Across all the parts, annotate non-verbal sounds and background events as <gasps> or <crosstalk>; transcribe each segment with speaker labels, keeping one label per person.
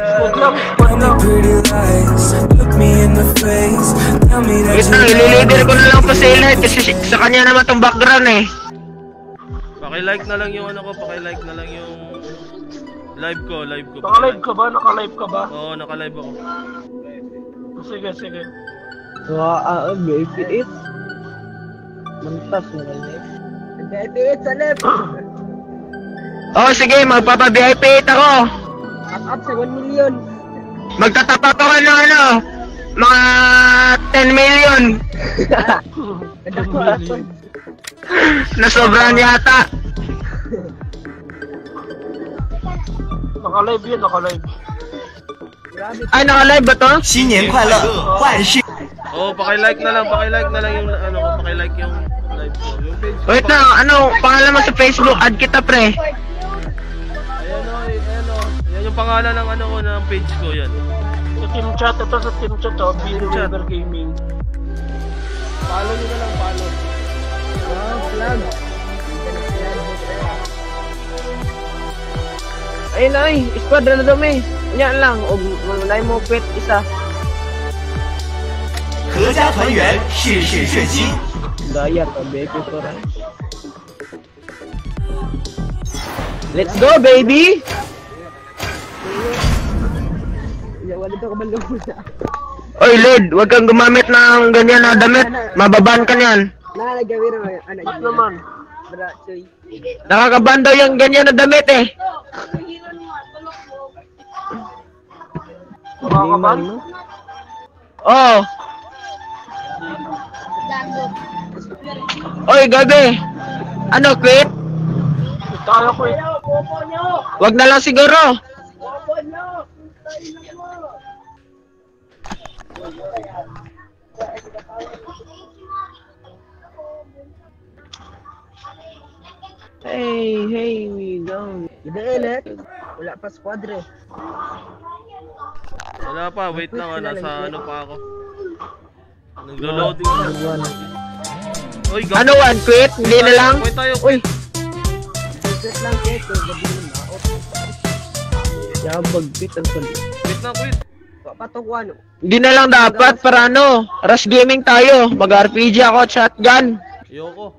Speaker 1: Wait lang, ililider ko na lang to sa Elite kasi si- sa kanya naman tong background eh.
Speaker 2: Paki-like na lang yung ano ko, paki-like na lang yung live ko, live ko.
Speaker 3: Naka-live ka ba? Naka-live ka ba?
Speaker 2: Oo, naka-live ako.
Speaker 3: Sige, sige.
Speaker 4: Ah, baby it. Mantas na rin Baby it sa left.
Speaker 1: Oh, sige, magpapa-VIP 8 ako.
Speaker 4: Up up sa 1 million.
Speaker 1: Magtatap ako ng ano, mga 10 million. <laughs> na sobrang yata.
Speaker 3: Naka-live yun, naka-live.
Speaker 4: Grabe.
Speaker 1: Ay, naka-live ba to?
Speaker 5: 新年快乐，万事
Speaker 2: Oo, paki-like na lang, paki-like na lang yung ano ko, paki-like yung live ko. Yung page ko.
Speaker 1: Wait lang, ano, pangalan mo sa Facebook, add kita pre.
Speaker 2: Yan yung pangalan ng ano ko, ng page ko, yan.
Speaker 3: Sa team chat, ito sa team chat, oh. Billy
Speaker 2: chat.
Speaker 3: Weaver Gaming.
Speaker 2: Follow nyo na lang, follow.
Speaker 4: Wow, flag. Ayun na ay, squad na dumi. Yan lang, og malay mo pet isa.
Speaker 5: 阖家团圆，事事顺心。
Speaker 4: Daya ka, baby ko rin. Let's go, baby! Wala to kabalo na.
Speaker 1: Oy, Lord, huwag kang gumamit ng ganyan na damit. Mababan ka niyan.
Speaker 4: Naman yung anak
Speaker 3: Ba't naman?
Speaker 1: Nakakaban daw yung ganyan na damit eh.
Speaker 3: Makakaban?
Speaker 1: Oh. Oy, gabi. Ano, quit?
Speaker 3: Tayo ko eh.
Speaker 1: Wag na lang siguro.
Speaker 4: Hey, hey, we go. Gidailit. Wala pa squadre.
Speaker 2: Wala pa, wait lang, nasa ano pa ako. Naglo-loading pa. Oy, gabi.
Speaker 1: Ano, one quit? Hindi na lang?
Speaker 2: Wait tayo,
Speaker 1: Uy,
Speaker 4: Set lang ko gabi na maot. Yabag bit ang kulit.
Speaker 2: wait lang, quit.
Speaker 4: Patukwan.
Speaker 1: hindi na lang dapat para ano. Rush gaming tayo. Mag-RPG ako at shotgun.
Speaker 2: Ayoko.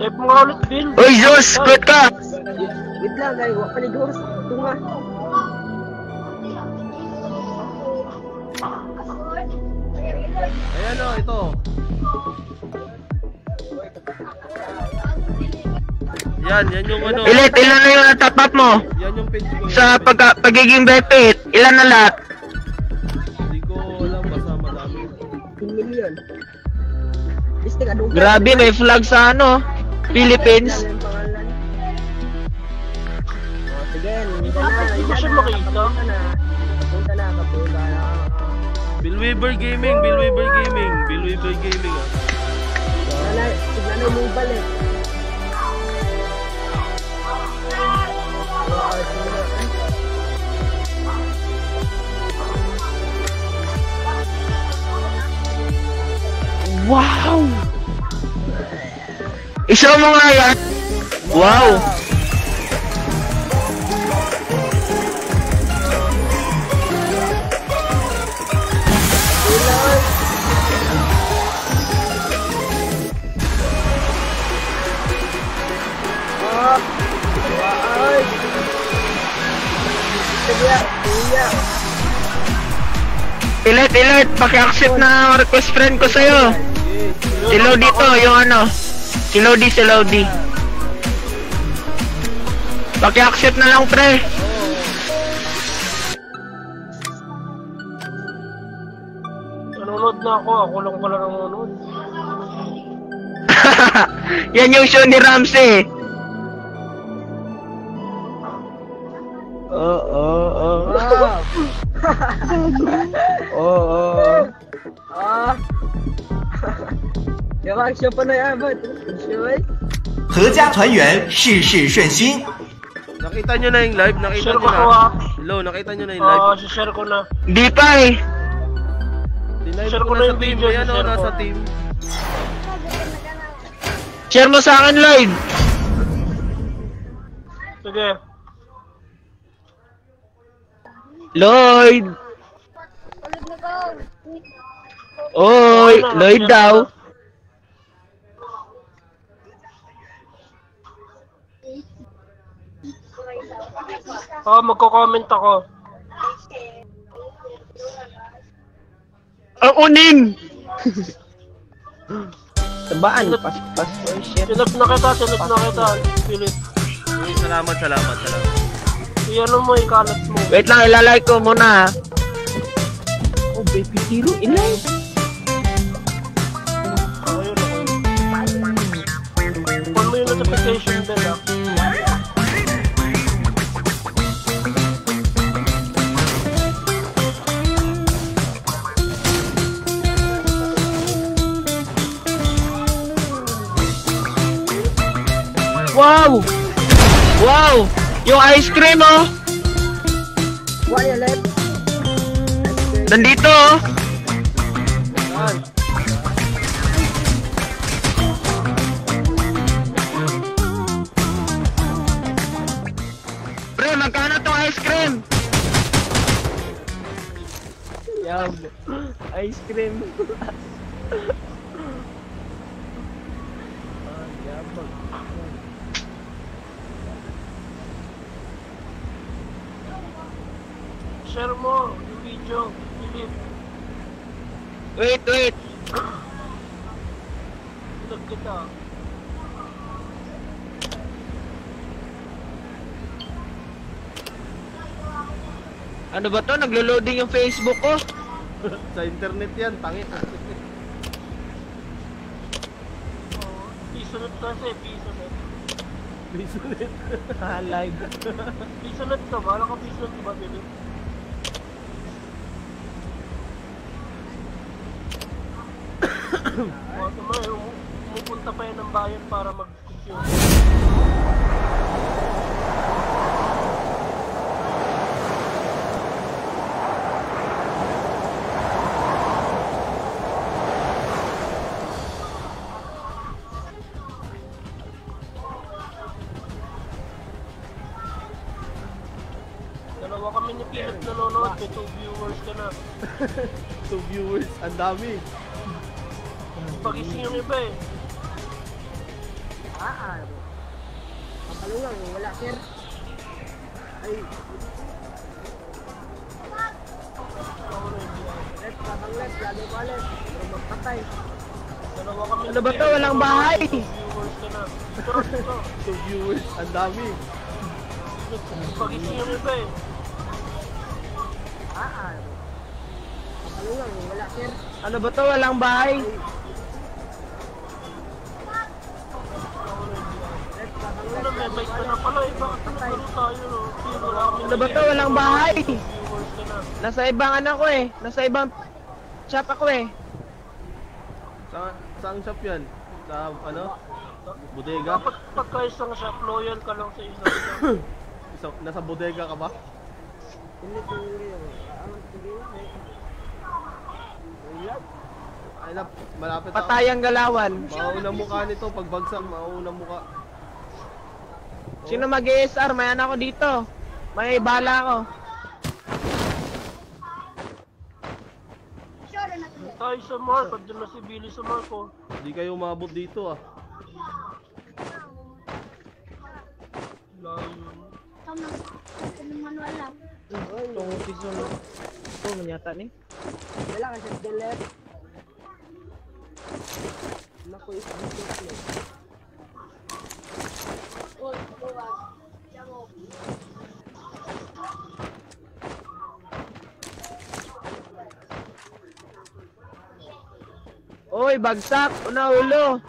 Speaker 3: Type mo nga ulit, Bill.
Speaker 1: Uy, Zeus, quit ka.
Speaker 4: Wait lang, guys. Wala pa ni Ghost. Tunga.
Speaker 2: Ayan o, ito. Yan, yan yung ano.
Speaker 1: Ilit, ilan na yung natap up mo?
Speaker 2: Yan yung page ko.
Speaker 1: Sa pagka, pagiging bepit, ilan na lahat?
Speaker 2: Hindi ko alam, basta madami.
Speaker 4: 10 million.
Speaker 1: Grabe, may flag sa ano, Philippines.
Speaker 4: Oh, sige. Hindi ka na.
Speaker 3: Hindi siya makita.
Speaker 4: Punta na. Punta na. Kapunta na.
Speaker 2: Bill Weaver Gaming, Bill Weaver Gaming, Bill Weaver Gaming ah.
Speaker 4: Wala. Tignan na yung balik.
Speaker 1: Wow! Ishow mo nga yan. Wow! Ilit, ilit, paki-accept na request friend ko sa'yo. Si Lodi to, yung ano. Si Lodi, si Lodi. Paki-accept na lang, pre.
Speaker 3: Nanonood na ako. Ako lang pala nanonood. <laughs>
Speaker 1: Yan yung show ni Ramsey.
Speaker 4: Yaman siya pa na yaman. Siya
Speaker 5: 阖家团圆，事事顺心。
Speaker 2: Nakita nyo na yung live, nakita
Speaker 3: Share
Speaker 2: nyo
Speaker 3: ko
Speaker 2: na.
Speaker 3: to ah.
Speaker 2: Hello, nakita nyo na yung live.
Speaker 3: Ah, share ko na.
Speaker 1: Di pa eh.
Speaker 2: Tinipe
Speaker 3: share
Speaker 2: ko
Speaker 3: ko
Speaker 2: na
Speaker 3: na
Speaker 2: sa
Speaker 3: yung
Speaker 2: team,
Speaker 3: video,
Speaker 2: ayan o,
Speaker 3: share ko.
Speaker 2: nasa team.
Speaker 1: Share mo sa akin live.
Speaker 3: Sige.
Speaker 1: Lloyd! Oy, Lloyd daw.
Speaker 3: Oo, oh, magko-comment ako.
Speaker 1: Ang unin!
Speaker 6: Tabaan, pas-pas. Oh, shit.
Speaker 3: Sinag na kita, sinag na kita. Pilit.
Speaker 2: Uy, salamat, salamat, salamat.
Speaker 3: Iyan mo, ikalat mo.
Speaker 1: Wait lang, ilalike ko muna. ha.
Speaker 6: Oh, baby hero, ilay.
Speaker 1: Wow! Wow! Yung ice cream oh!
Speaker 6: Violet.
Speaker 1: Nandito oh! Pre, magkano tong ice cream?
Speaker 6: Yum. <gasps> Ice cream. <laughs> ah, yabang.
Speaker 3: Share mo yung video. Pilit.
Speaker 1: Wait, wait.
Speaker 3: Sinag kita.
Speaker 1: Ano ba to? Naglo-loading yung Facebook ko. <laughs>
Speaker 2: Sa internet yan, tangit. <laughs>
Speaker 3: Oo. Pisunod kasi, pisunod.
Speaker 2: Bisulit.
Speaker 6: Ah, <laughs> live.
Speaker 3: Pisunod ka ba? Alam ka pisunod ka ba, Pilit? Oo, tama, um- Pumupunta pa yan ng bayan para mag-compute. Dalawa kami ni Pilit nanonood, may two viewers ka na. <laughs>
Speaker 2: Two viewers, ang dami.
Speaker 3: Pagising yung iba eh.
Speaker 6: Ah, Kapalungan, wala sir. Ay, left, kabang left, lalo ka left. Pero magpatay.
Speaker 3: Dalawa kami
Speaker 1: Ano ba to? Walang bahay.
Speaker 3: Two viewers ka na. Ito, ito.
Speaker 2: Two viewers, ang dami.
Speaker 3: Pagising yung iba eh.
Speaker 6: Ah, Kapalungan, wala sir.
Speaker 1: Ano ba to? Walang bahay.
Speaker 3: Ako Ano, may bike ka na pala eh. Bakit naglaro tayo wala kami
Speaker 1: Ano ba to? Walang bahay. Nasa ibang ano ko eh. Nasa ibang shop ako eh.
Speaker 2: Sa, saan shop yan? Sa, ano? Bodega?
Speaker 3: Dapat pagka isang shop, loyal ka lang sa isa. <coughs>
Speaker 2: Isa, nasa bodega ka ba?
Speaker 6: Hindi ko. Ang.
Speaker 2: Ay, malapit ako.
Speaker 1: Patayang galawan.
Speaker 2: Mauna mukha nito, pagbagsak, mauna mukha.
Speaker 1: Sino mag-ESR? May ano ako dito. May bala ako.
Speaker 3: Tayo sa Mark, andun na si Billy sa Marco.
Speaker 2: Hindi kayo umabot dito ah.
Speaker 3: Layo.
Speaker 1: Itong piso na. Ito, manyata ni.
Speaker 6: Wala ka sa left. Naku, is dito.
Speaker 1: Oy, bagsak! Una ulo!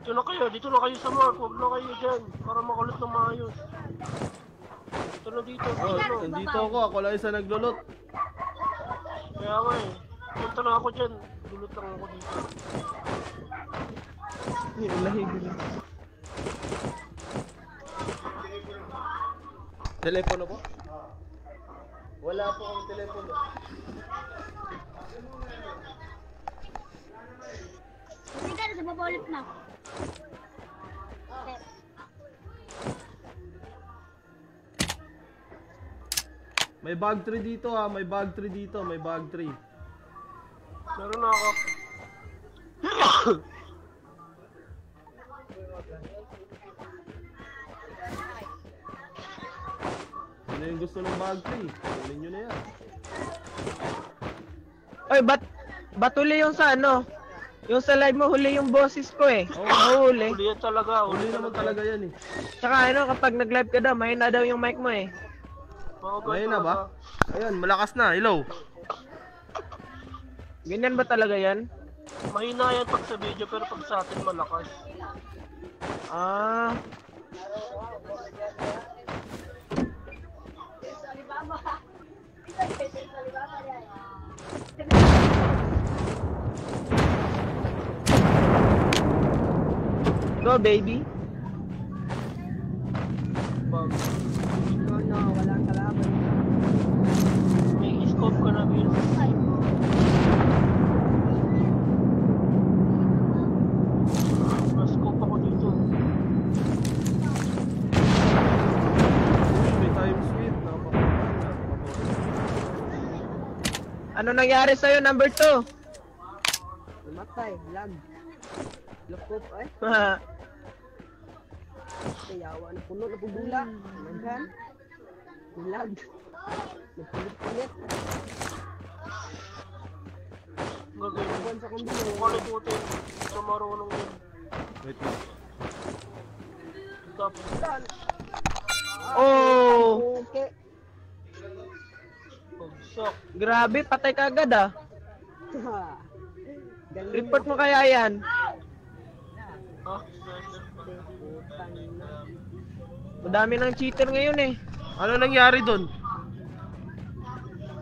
Speaker 3: Dito na kayo, dito na kayo sa Mark. Huwag na kayo dyan. Para makulit ng maayos. Dito na dito,
Speaker 2: Oh,
Speaker 3: dito.
Speaker 2: nandito ako, ako lang isa naglulot.
Speaker 3: Kaya nga eh. Punta na ako dyan. Dulot lang ako dito.
Speaker 1: Ilahi din.
Speaker 2: Telepono po? Wala po ang telepono.
Speaker 4: Hindi na, sababaulit na ako.
Speaker 2: May bag tree dito ha, may bag tree dito, may bag tree.
Speaker 3: Meron ako. <coughs>
Speaker 2: Sino yung gusto ng bag tree? Kunin nyo na yan.
Speaker 1: Oy, ba't, ba't huli yung sa ano? Yung sa live mo, huli yung boses ko eh. Oo, huli.
Speaker 3: Huli yan talaga.
Speaker 2: Huli naman talaga yan eh.
Speaker 1: Tsaka ano, kapag nag-live ka daw, mahina daw yung mic mo eh.
Speaker 2: Na
Speaker 3: ganito
Speaker 2: ba? Ayun, malakas na. Hello.
Speaker 1: Ganyan ba talaga yan?
Speaker 3: Mahina yan pag sa video pero pag sa atin malakas.
Speaker 1: Ah, go baby.
Speaker 3: Pag
Speaker 1: No, no, walang kalaban.
Speaker 3: may scope ka na Bill. May scope ako dito.
Speaker 2: May time sweep. Napaka-
Speaker 1: Ano nangyari sa'yo, number 2?
Speaker 4: Namatay, lag. Lukop ay, <laughs> kayawa na puno na pugula. Naghan. Lag. Nagpulit-pulit.
Speaker 3: Gagawin.
Speaker 4: Sa kumbino.
Speaker 3: Kalimutin. Sa marunong yun.
Speaker 2: Wait lang.
Speaker 3: Tapos,
Speaker 1: Oh,
Speaker 4: Okay.
Speaker 3: pagsak.
Speaker 1: grabe, patay ka agad ah. <laughs> Report mo kaya yan.
Speaker 4: Na.
Speaker 1: Madami ng cheater ngayon eh.
Speaker 2: Ano nangyari doon?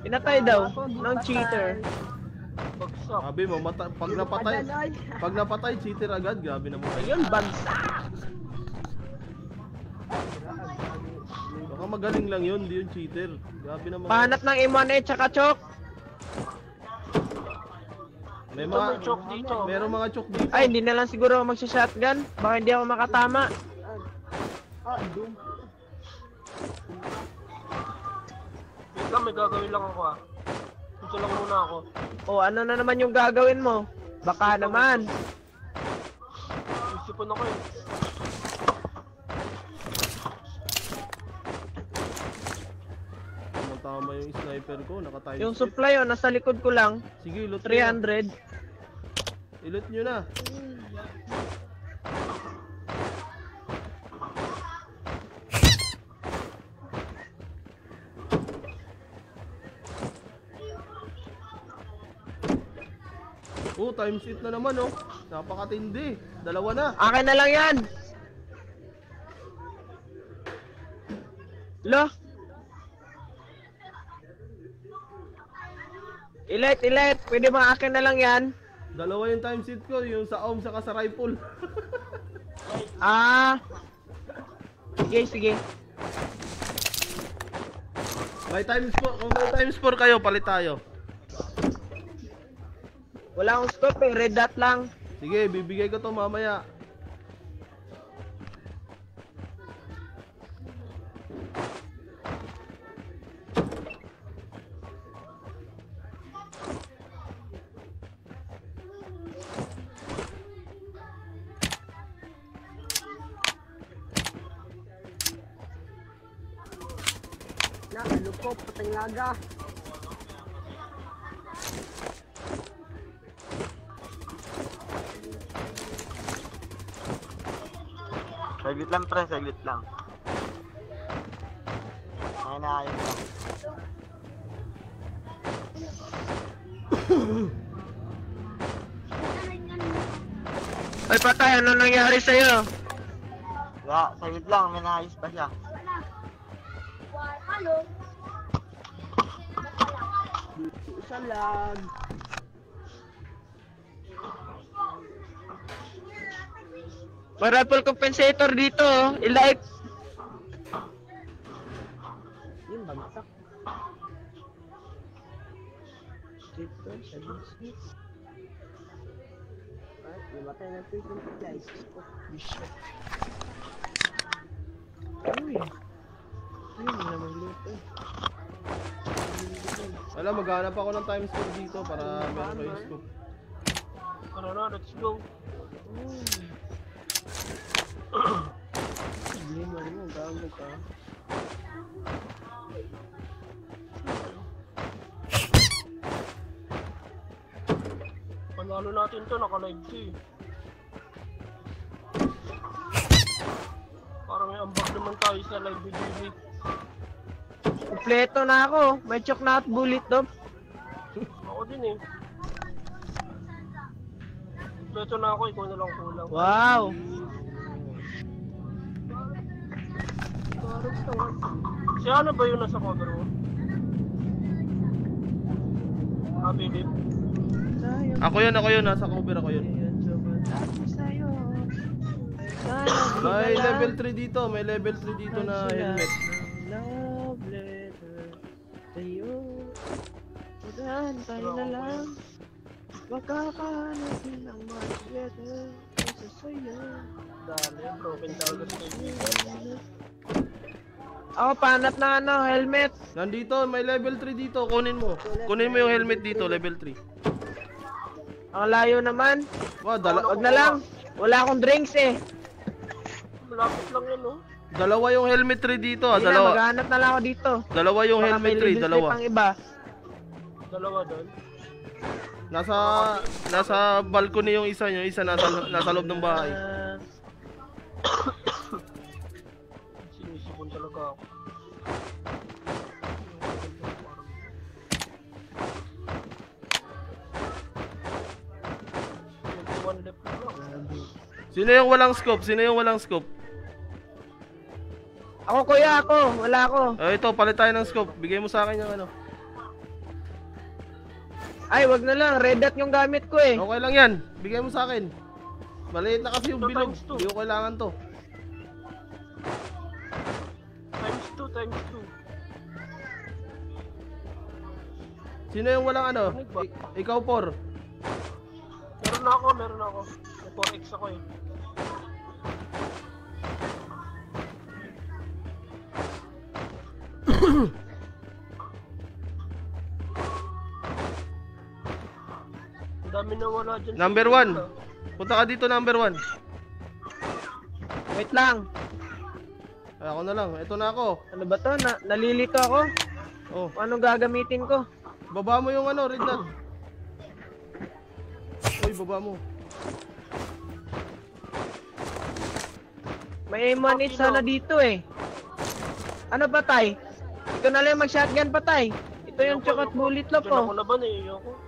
Speaker 1: Pinatay daw ng cheater.
Speaker 3: Pagsak.
Speaker 2: Sabi mo, mata- pag napatay, pag napatay, cheater agad. Grabe naman.
Speaker 1: Ayun, bagsak.
Speaker 2: Baka magaling lang yun, di yung cheater. Grabe naman.
Speaker 1: Pahanap ng M1A tsaka chok.
Speaker 2: May mga,
Speaker 3: may choke dito.
Speaker 2: merong mga chok dito.
Speaker 1: Ay, hindi na lang siguro ako magsha-shotgun. Baka hindi ako makatama.
Speaker 4: Ah, doom.
Speaker 3: Wait lang, may gagawin lang ako ah. Dito lang muna ako.
Speaker 1: O, ano na naman yung gagawin mo? Baka naman.
Speaker 3: Isipan ako eh.
Speaker 2: Tama yung sniper ko, naka-time
Speaker 1: Yung supply, oh, nasa likod ko lang.
Speaker 2: Sige, loot nyo na.
Speaker 1: 300.
Speaker 2: Iloot nyo na. Oh, times 8 na naman oh. Napakatindi. Dalawa na.
Speaker 1: Akin na lang yan. Lo. Ilet, ilet. Pwede ba akin na lang yan?
Speaker 2: Dalawa yung times 8 ko, yung sa OM saka sa rifle. <laughs>
Speaker 1: Ah. Sige, sige.
Speaker 2: May times 4, kung may times 4 kayo, palit tayo.
Speaker 1: Wala akong scope eh. Red dot lang.
Speaker 2: Sige, bibigay ko to mamaya.
Speaker 7: Pre, saglit lang. Ay na ayos lang. <coughs>
Speaker 1: Ay, patay. Ano nangyari sa'yo?
Speaker 7: Kaya, saglit lang, may naayos pa siya.
Speaker 4: Isa lag.
Speaker 1: May rifle compensator dito. oh. I-like.
Speaker 4: Yun, bagsak. Dito, seven, six. Ay, namatay na ito yung guys. Oh, bishop.
Speaker 1: Uy. Ay, hindi naman luto.
Speaker 2: Wala, maghanap ako ng time scope dito para meron kayo scope.
Speaker 3: Tara na, let's go. Panalo natin to, naka-live to eh. Parang may ambag naman tayo sa live with JB.
Speaker 1: Kompleto na ako. May chok na at bullet dom.
Speaker 3: Ako din eh. Kompleto na ako, ikaw na lang kulang.
Speaker 1: Wow.
Speaker 3: Si ano ba yun nasa cover mo? Ah, Philip.
Speaker 2: Ako yun, ako yun. Nasa cover ako yun. May level 3 dito. May level 3 dito na helmet.
Speaker 1: Love letter sa'yo. Pagdaan tayo na lang. Magkakahanap din ng much better kaysa sa'yo.
Speaker 3: Dali, broken down the stage.
Speaker 1: Ako, panat na ano, helmet.
Speaker 2: Nandito, may level 3 dito. Kunin mo. Kunin mo yung helmet dito, level 3.
Speaker 1: Ang layo naman.
Speaker 2: Wow, dala
Speaker 1: Wag na lang. Wala akong drinks eh.
Speaker 3: Malapit lang yan, oh.
Speaker 2: dalawa yung helmet 3 dito. Ah,
Speaker 1: Hindi na,
Speaker 2: dalawa.
Speaker 1: maghanap na lang ako dito.
Speaker 2: Dalawa yung
Speaker 1: Baka may
Speaker 2: helmet 3,
Speaker 1: level
Speaker 2: dalawa.
Speaker 1: pang iba.
Speaker 3: Dalawa doon.
Speaker 2: Nasa nasa balcony yung isa, yung isa nasa nasa loob ng bahay.
Speaker 1: Ah,
Speaker 3: Sinisipon talaga ako.
Speaker 2: Sino yung walang scope? Sino yung walang scope?
Speaker 1: ako kuya, ako. Wala ako.
Speaker 2: Oh, ito, palit tayo ng scope. Bigay mo sa akin yung ano.
Speaker 1: Ay, wag na lang. Red dot yung gamit ko eh.
Speaker 2: Okay lang yan. Bigay mo sa akin. Maliit na kasi yung
Speaker 3: Ito,
Speaker 2: bilog.
Speaker 3: two.
Speaker 2: Hindi ko kailangan to.
Speaker 3: Times 2, times 2.
Speaker 2: Sino yung walang ano?
Speaker 3: Ano?
Speaker 2: I- ikaw, por.
Speaker 3: Meron na ako, meron na ako. May 4x ako eh. <coughs> dami na wala dyan.
Speaker 2: Number one. Punta ka dito, number one.
Speaker 1: Wait lang.
Speaker 2: Ay, ako na lang. Ito na ako.
Speaker 1: Ano ba to? Na nalilito ako.
Speaker 2: Oh,
Speaker 1: Anong gagamitin ko?
Speaker 2: baba mo yung ano, red dot. Uy, baba mo.
Speaker 1: May M1 sana dito eh. Ano ba tay? Ito na lang mag-shotgun pa tay. Ito yung chocolate bullet loop
Speaker 3: Diyan ako
Speaker 1: oh.
Speaker 3: naban eh, ayoko.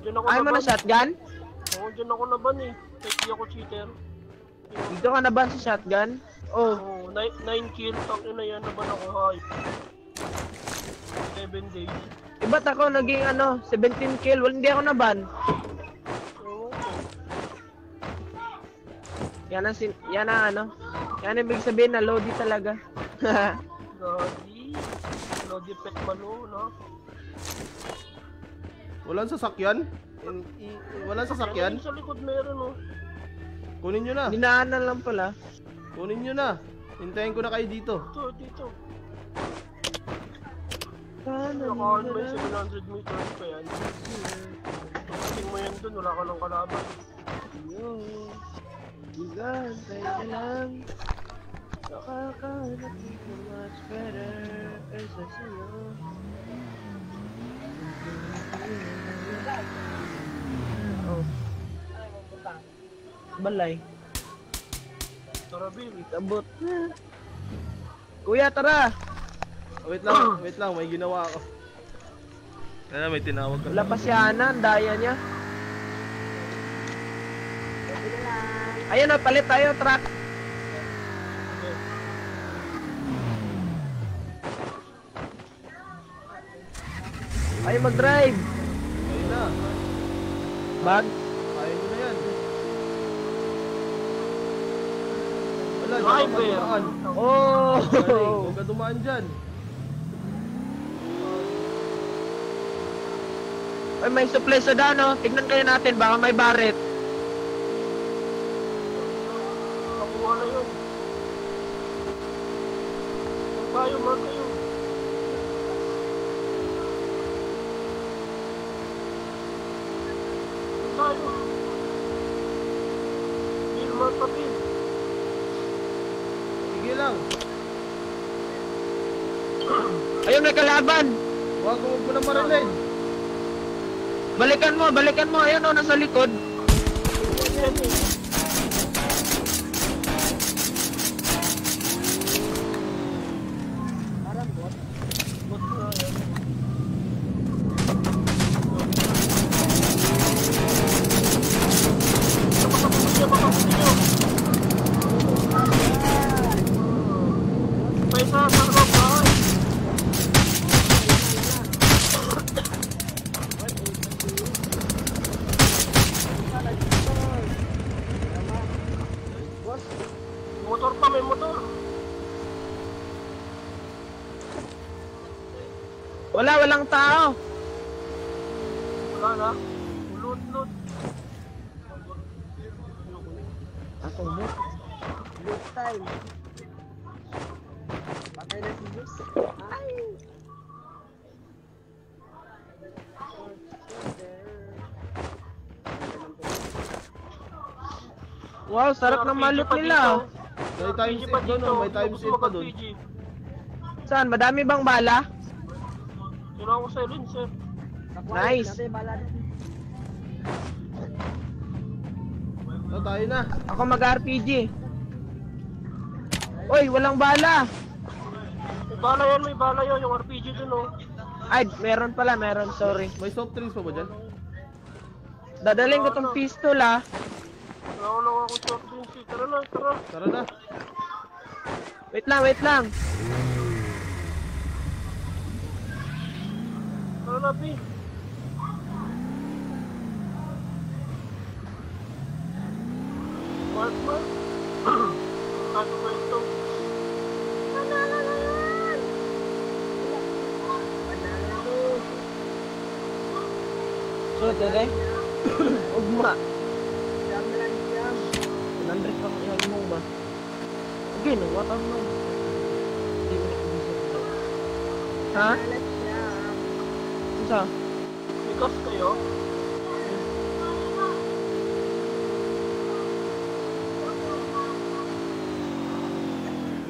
Speaker 3: Diyan ako
Speaker 1: Ayaw mo
Speaker 3: naban.
Speaker 1: na shotgun?
Speaker 3: Oo, diyan ako naban eh. Di ako cheater.
Speaker 1: Dito ka na ba sa shotgun? Oh,
Speaker 3: Oo, 9 kills. Ang ina yan naman ako, hay. 7 days.
Speaker 1: iba't ako naging ano, 17 kill. Wala, hindi ako naban.
Speaker 3: Oo.
Speaker 1: Yan ang, sin yan ang ano. Yan ang ibig sabihin na loady talaga. <laughs>
Speaker 3: Lodi. Lodi pet malo, no?
Speaker 2: Walang sasakyan? In, i- walang sasakyan?
Speaker 3: Yan, sa likod meron, oh.
Speaker 2: Kunin nyo na.
Speaker 1: Dinaanan lang pala.
Speaker 2: Kunin nyo na. Hintayin ko na kayo dito.
Speaker 3: Dito, dito. Nakakaan mo yung 700 meters pa yan. Pagdating mo yan dun, wala ka ng kalaban.
Speaker 1: Bigan, tayo na lang. Nakakahanap dito much better kaysa sa'yo. Oh. Balay.
Speaker 3: Tara, Bill.
Speaker 1: Abot. Kuya, tara!
Speaker 2: Wait lang, wait lang. May ginawa ako. Kaya may tinawag ka.
Speaker 1: Wala pa si Ana, ang daya niya. Ayun na, palit tayo, truck. Ayaw mag-drive.
Speaker 2: Ayun na.
Speaker 1: Bag.
Speaker 2: Kaya nyo na yan. Wala, dyan ka
Speaker 3: Bear.
Speaker 2: dumaan.
Speaker 1: Oh!
Speaker 2: Huwag ka dumaan dyan.
Speaker 1: Ay, may supply sa dano. Tignan kayo natin, baka may barret.
Speaker 3: Nakuha na yun. Ang tayo, mga kayo. na, Bin.
Speaker 2: Sige lang.
Speaker 1: Ayun, may kalaban.
Speaker 2: Huwag huwag mo na marilin.
Speaker 1: Balikan mo, balikan mo. Ayun, oh, nasa likod.
Speaker 3: Yan eh. Bot nga yan. May isa sa loob, bahay. Motor pa, may motor.
Speaker 1: Wala, walang tao.
Speaker 3: Wala na. Loot, loot.
Speaker 6: Ako mo. Loot time. Patay na si Jus. Ay!
Speaker 1: Wow, sarap ng malot nila.
Speaker 2: May times 8 doon, oh. may times 8 pa doon.
Speaker 1: Saan? Madami bang bala?
Speaker 3: Kailangan ko silencer.
Speaker 1: Nice.
Speaker 6: Natin bala dito.
Speaker 2: Oh, tayo na.
Speaker 1: Ako mag-RPG. Oy, walang bala.
Speaker 3: May bala yan, may bala yun. Yung RPG dun, oh.
Speaker 1: Ay, meron pala, meron. Sorry.
Speaker 2: May soft drinks pa ba dyan?
Speaker 1: Dadaling ko tong pistol ah.
Speaker 3: Wala lang ako short drinks, eh. Tara na, tara.
Speaker 2: Tara na.
Speaker 1: Wait lang, wait lang.
Speaker 3: Tara na, B. Mark, <clears throat> mark. Ano ba ito?
Speaker 1: So, tere. Ugma.
Speaker 6: Jam na lang jam.
Speaker 1: Nandres pa kaya mo ba? Again, what am I? Hindi ko nakikisip. Ha?
Speaker 6: Let's jam.
Speaker 1: Isa?
Speaker 3: Bigas kayo?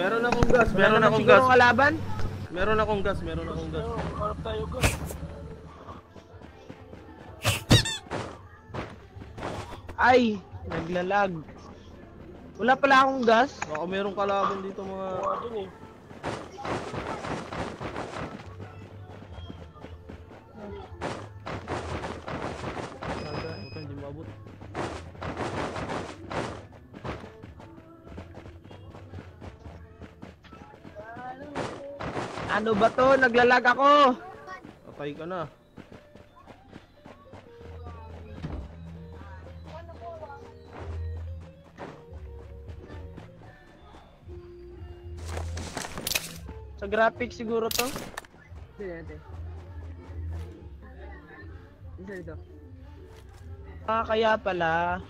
Speaker 2: Meron akong gas, meron akong gas. Meron akong gas, meron akong gas.
Speaker 3: Harap tayo gas.
Speaker 1: Ay, naglalag. Wala pala akong gas.
Speaker 2: Baka merong kalaban dito mga...
Speaker 3: Dun, eh.
Speaker 2: Puta, hindi maabot.
Speaker 1: Ano ba to? Naglalag ako.
Speaker 2: Patay ka na.
Speaker 1: Sa graphics siguro to.
Speaker 6: Dito natin. Isa dito.
Speaker 1: Ah, kaya pala.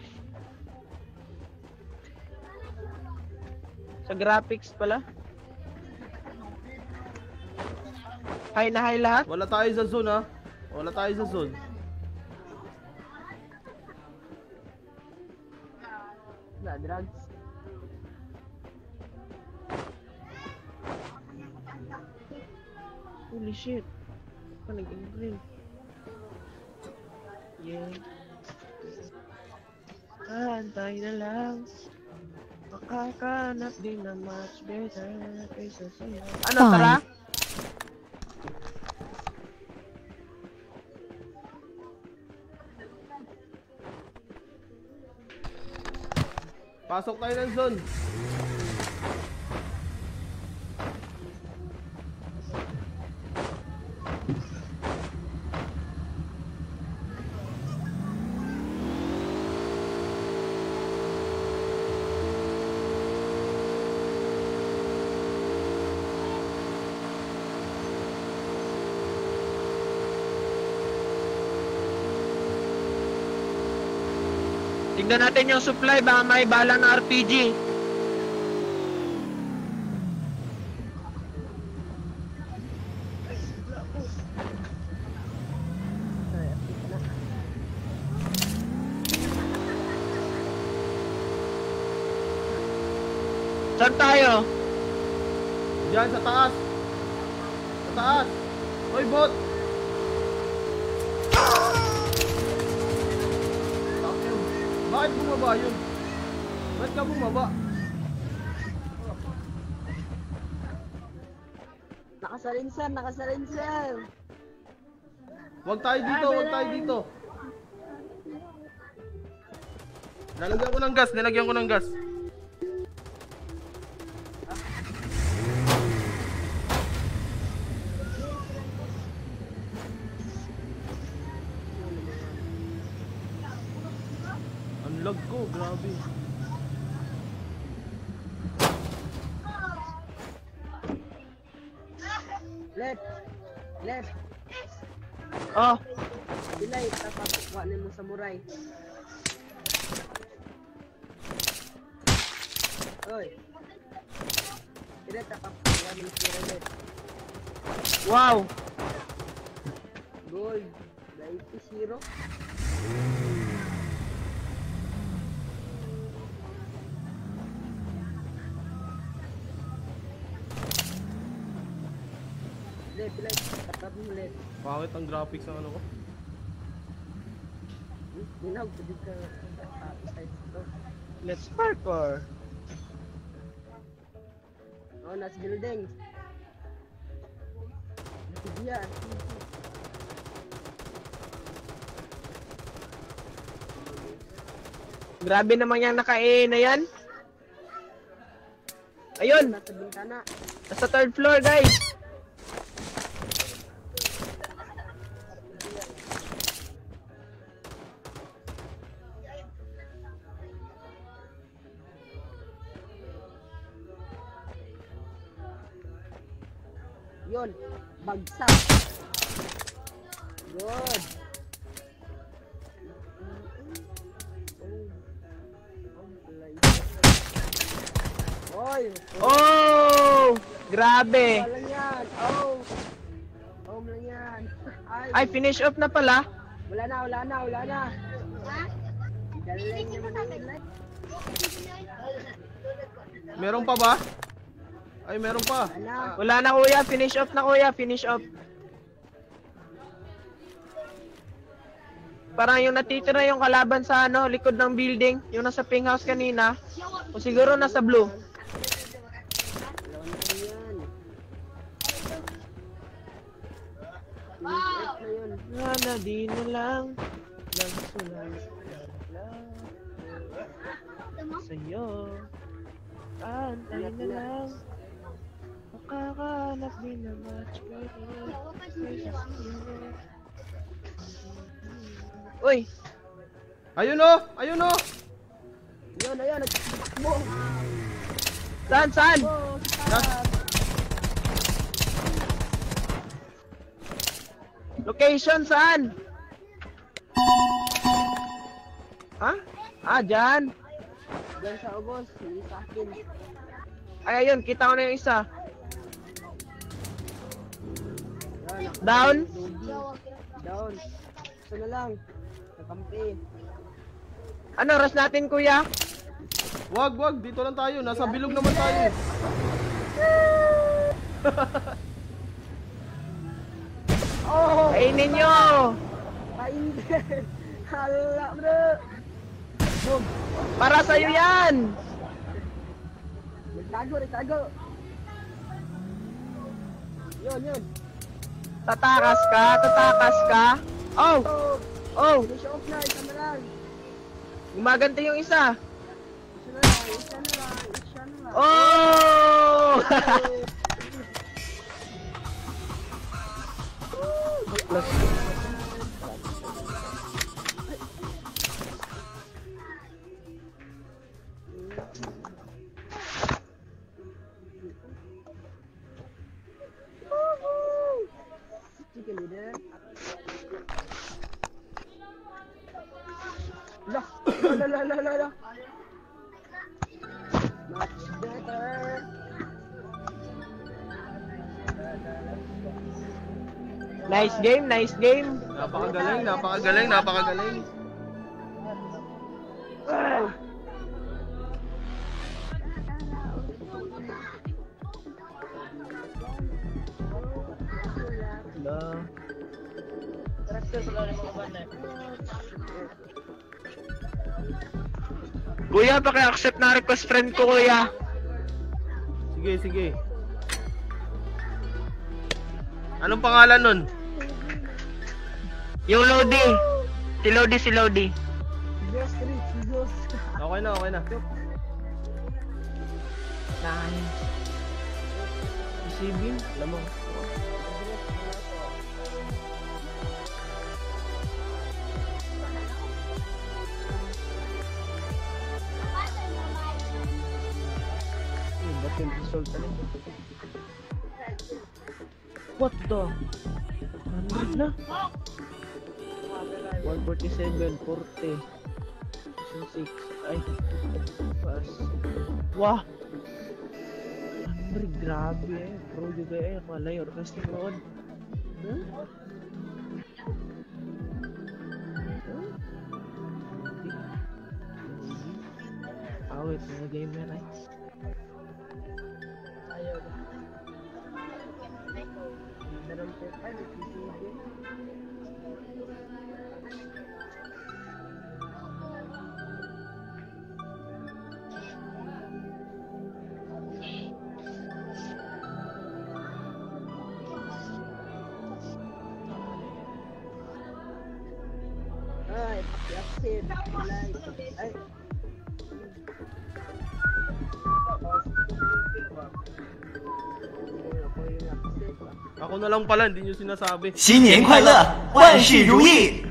Speaker 1: Sa graphics pala. High na high lahat.
Speaker 2: Wala tayo sa zone ha. Wala tayo sa zone.
Speaker 6: Wala, drugs.
Speaker 1: Holy shit. Pa naging green. Yeah. Antay na lang. Makakanap din na much better kaysa sa'yo. Ano, tara?
Speaker 2: Pasok tayo ng zone.
Speaker 1: Tignan natin yung supply, baka may bala na RPG. Saan tayo?
Speaker 2: Diyan sa taas. Sa taas. Hoy, bot. Takyo. Bakit bumaba yun? Bakit ka bumaba?
Speaker 4: Nakasalin sir, nakasalin sir.
Speaker 2: Huwag tayo dito, huwag tayo dito. Nalagyan ko ng gas, nilagyan ko ng gas.
Speaker 1: Wow.
Speaker 4: Gold. 90 Pilay, pilay. Tapat mo ulit.
Speaker 2: Bakit ang graphics ng ano ko?
Speaker 4: Minaw, pwede ka. Ah, side to.
Speaker 1: Let's parkour.
Speaker 4: Oh, nasa building. Sige,
Speaker 1: Grabe naman yung naka-A na yan. Ayun,
Speaker 4: nasa
Speaker 1: third floor guys. Grabe.
Speaker 4: wala lang yan. Oh. Home lang yan. Ay,
Speaker 1: Ay, finish off na pala.
Speaker 4: wala na, wala na, wala na. Galing naman ang light.
Speaker 2: Meron pa ba? Ay, meron pa.
Speaker 4: Wala.
Speaker 1: Wala na kuya, finish off na kuya, finish off. Parang yung natitira yung kalaban sa ano, likod ng building, yung nasa pink house kanina. O siguro nasa blue. Sana di na lang. Lang sulat lang. Sa'yo. Antay na lang. Makakahanap din na much better. Uy,
Speaker 2: Ayun oh! Ayun oh!
Speaker 4: Yun, ayun, nagtakbo.
Speaker 1: saan, saan?
Speaker 4: Oh,
Speaker 1: Location saan? Ha? Ah, dyan.
Speaker 4: Diyan sa ubos, hindi sa akin.
Speaker 1: Ay, ayun, kita ko na yung isa. Down?
Speaker 4: Down. Ito na lang. Nakampi.
Speaker 1: Ano, rush natin kuya?
Speaker 2: Wag, wag, dito lang tayo. Nasa bilog naman tayo. <laughs>
Speaker 4: Oh!
Speaker 1: Kainin nyo!
Speaker 4: Kain din. Hala, bro. Boom.
Speaker 1: Para sa'yo yan!
Speaker 4: Nagtago, nagtago. Yun, yun.
Speaker 1: Tatakas ka, tatakas ka. Oh,
Speaker 4: Oh,
Speaker 1: oh,
Speaker 4: finish off na. Isa na lang.
Speaker 1: gumaganti yung isa.
Speaker 4: Isa na lang. Isa na lang. Isa na lang.
Speaker 1: Oh! <laughs>
Speaker 4: Chicken
Speaker 1: Nice game, nice game.
Speaker 2: Napakagaling, napakagaling, napakagaling.
Speaker 1: Ah.
Speaker 2: Kuya, baka accept na request friend ko, kuya.
Speaker 4: Sige, sige. Anong pangalan nun?
Speaker 2: Yung Lodi. Si Lodi, si Lodi.
Speaker 8: Diyos, Chris, Diyos.
Speaker 4: Okay na, okay na.
Speaker 1: Nice. Isibin, alam mo. Ba't yung result na What the? 100 na? 147, 40. Season 6. Ay, pass. Wah! Andre, grabe eh. Pro juga eh. Malay, orkestra noon. Hmm? Awit,
Speaker 8: ah, mga game yan eh. ay.
Speaker 4: Ayaw ba? Darang 5,
Speaker 9: 新年快乐万事如意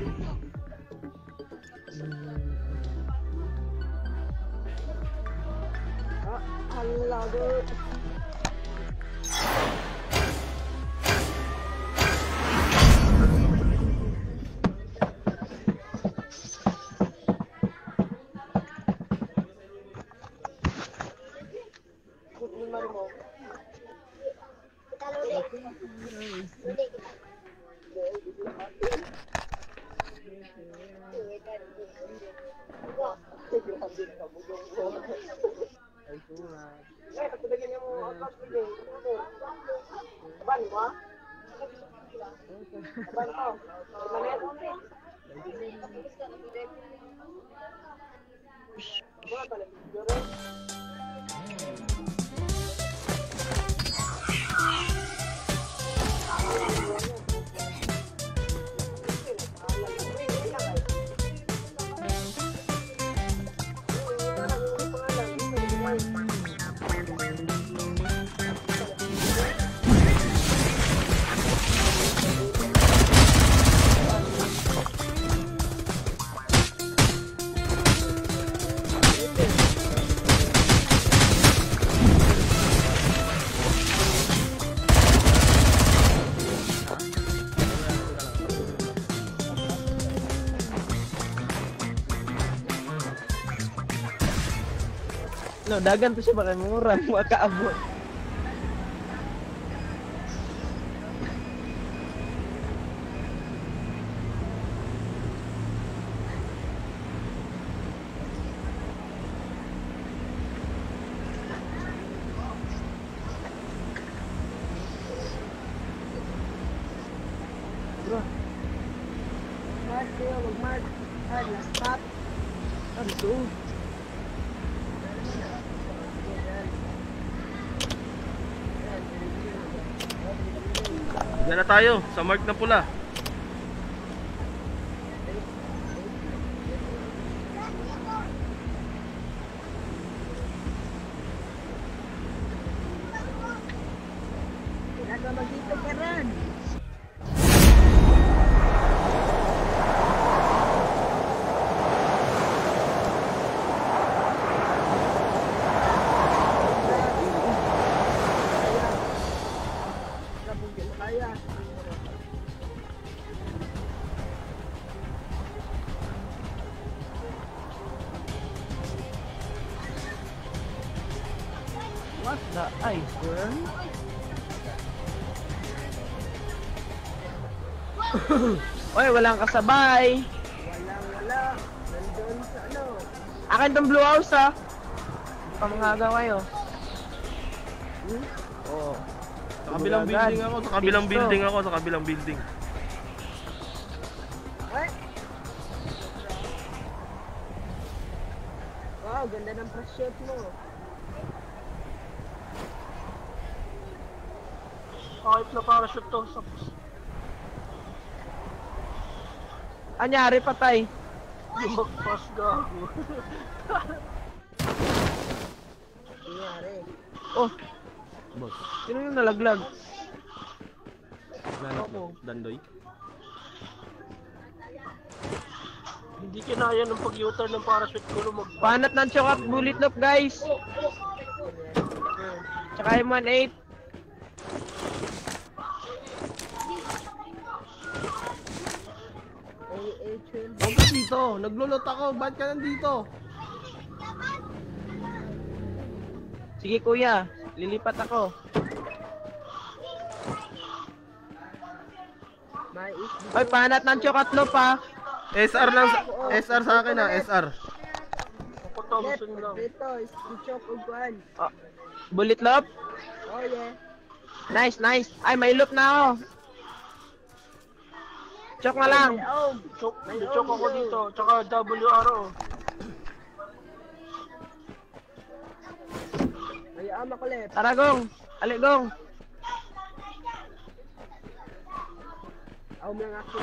Speaker 1: Dagan to siya baka mura, makaabot.
Speaker 4: Tayo, sa mark na pula.
Speaker 1: Ayan. Oy, walang kasabay.
Speaker 8: Walang wala. Nandun sa ano.
Speaker 1: Akin tong blue house ah. Pamangagaw kayo. Hmm? Oo. Oh.
Speaker 2: Sa kabilang
Speaker 1: Bulagan.
Speaker 2: building ako, sa kabilang building ako, sa kabilang building.
Speaker 4: What? Wow, ganda ng press mo.
Speaker 1: Anyari, patay.
Speaker 3: Yumakpas gago.
Speaker 4: Anyari.
Speaker 1: Oh.
Speaker 2: Boss.
Speaker 1: Sino yung nalaglag?
Speaker 2: Nalaglag. Dandoy.
Speaker 3: Hindi kinaya ng pag-u-turn ng parachute ko lumag.
Speaker 1: Panat ng chokap, bullet loop guys. Tsaka
Speaker 4: yung 1-8.
Speaker 2: Huwag ka dito. Naglulot ako. Ba't ka nandito?
Speaker 1: Sige kuya, lilipat ako. Ay, panat ng chokatlo pa.
Speaker 2: SR lang. SR sa akin ah, na. SR.
Speaker 3: Ako Thompson lang.
Speaker 4: Ito, i-chop o guan.
Speaker 1: Ah, bullet loop?
Speaker 4: Oh, yeah.
Speaker 1: Nice, nice. Ay, may loop na ako. Chok na lang.
Speaker 3: Chok, may chok ako dito. Tsaka WRO.
Speaker 4: May ama ko left.
Speaker 1: Tara gong. Ali gong.
Speaker 4: Aum lang ako.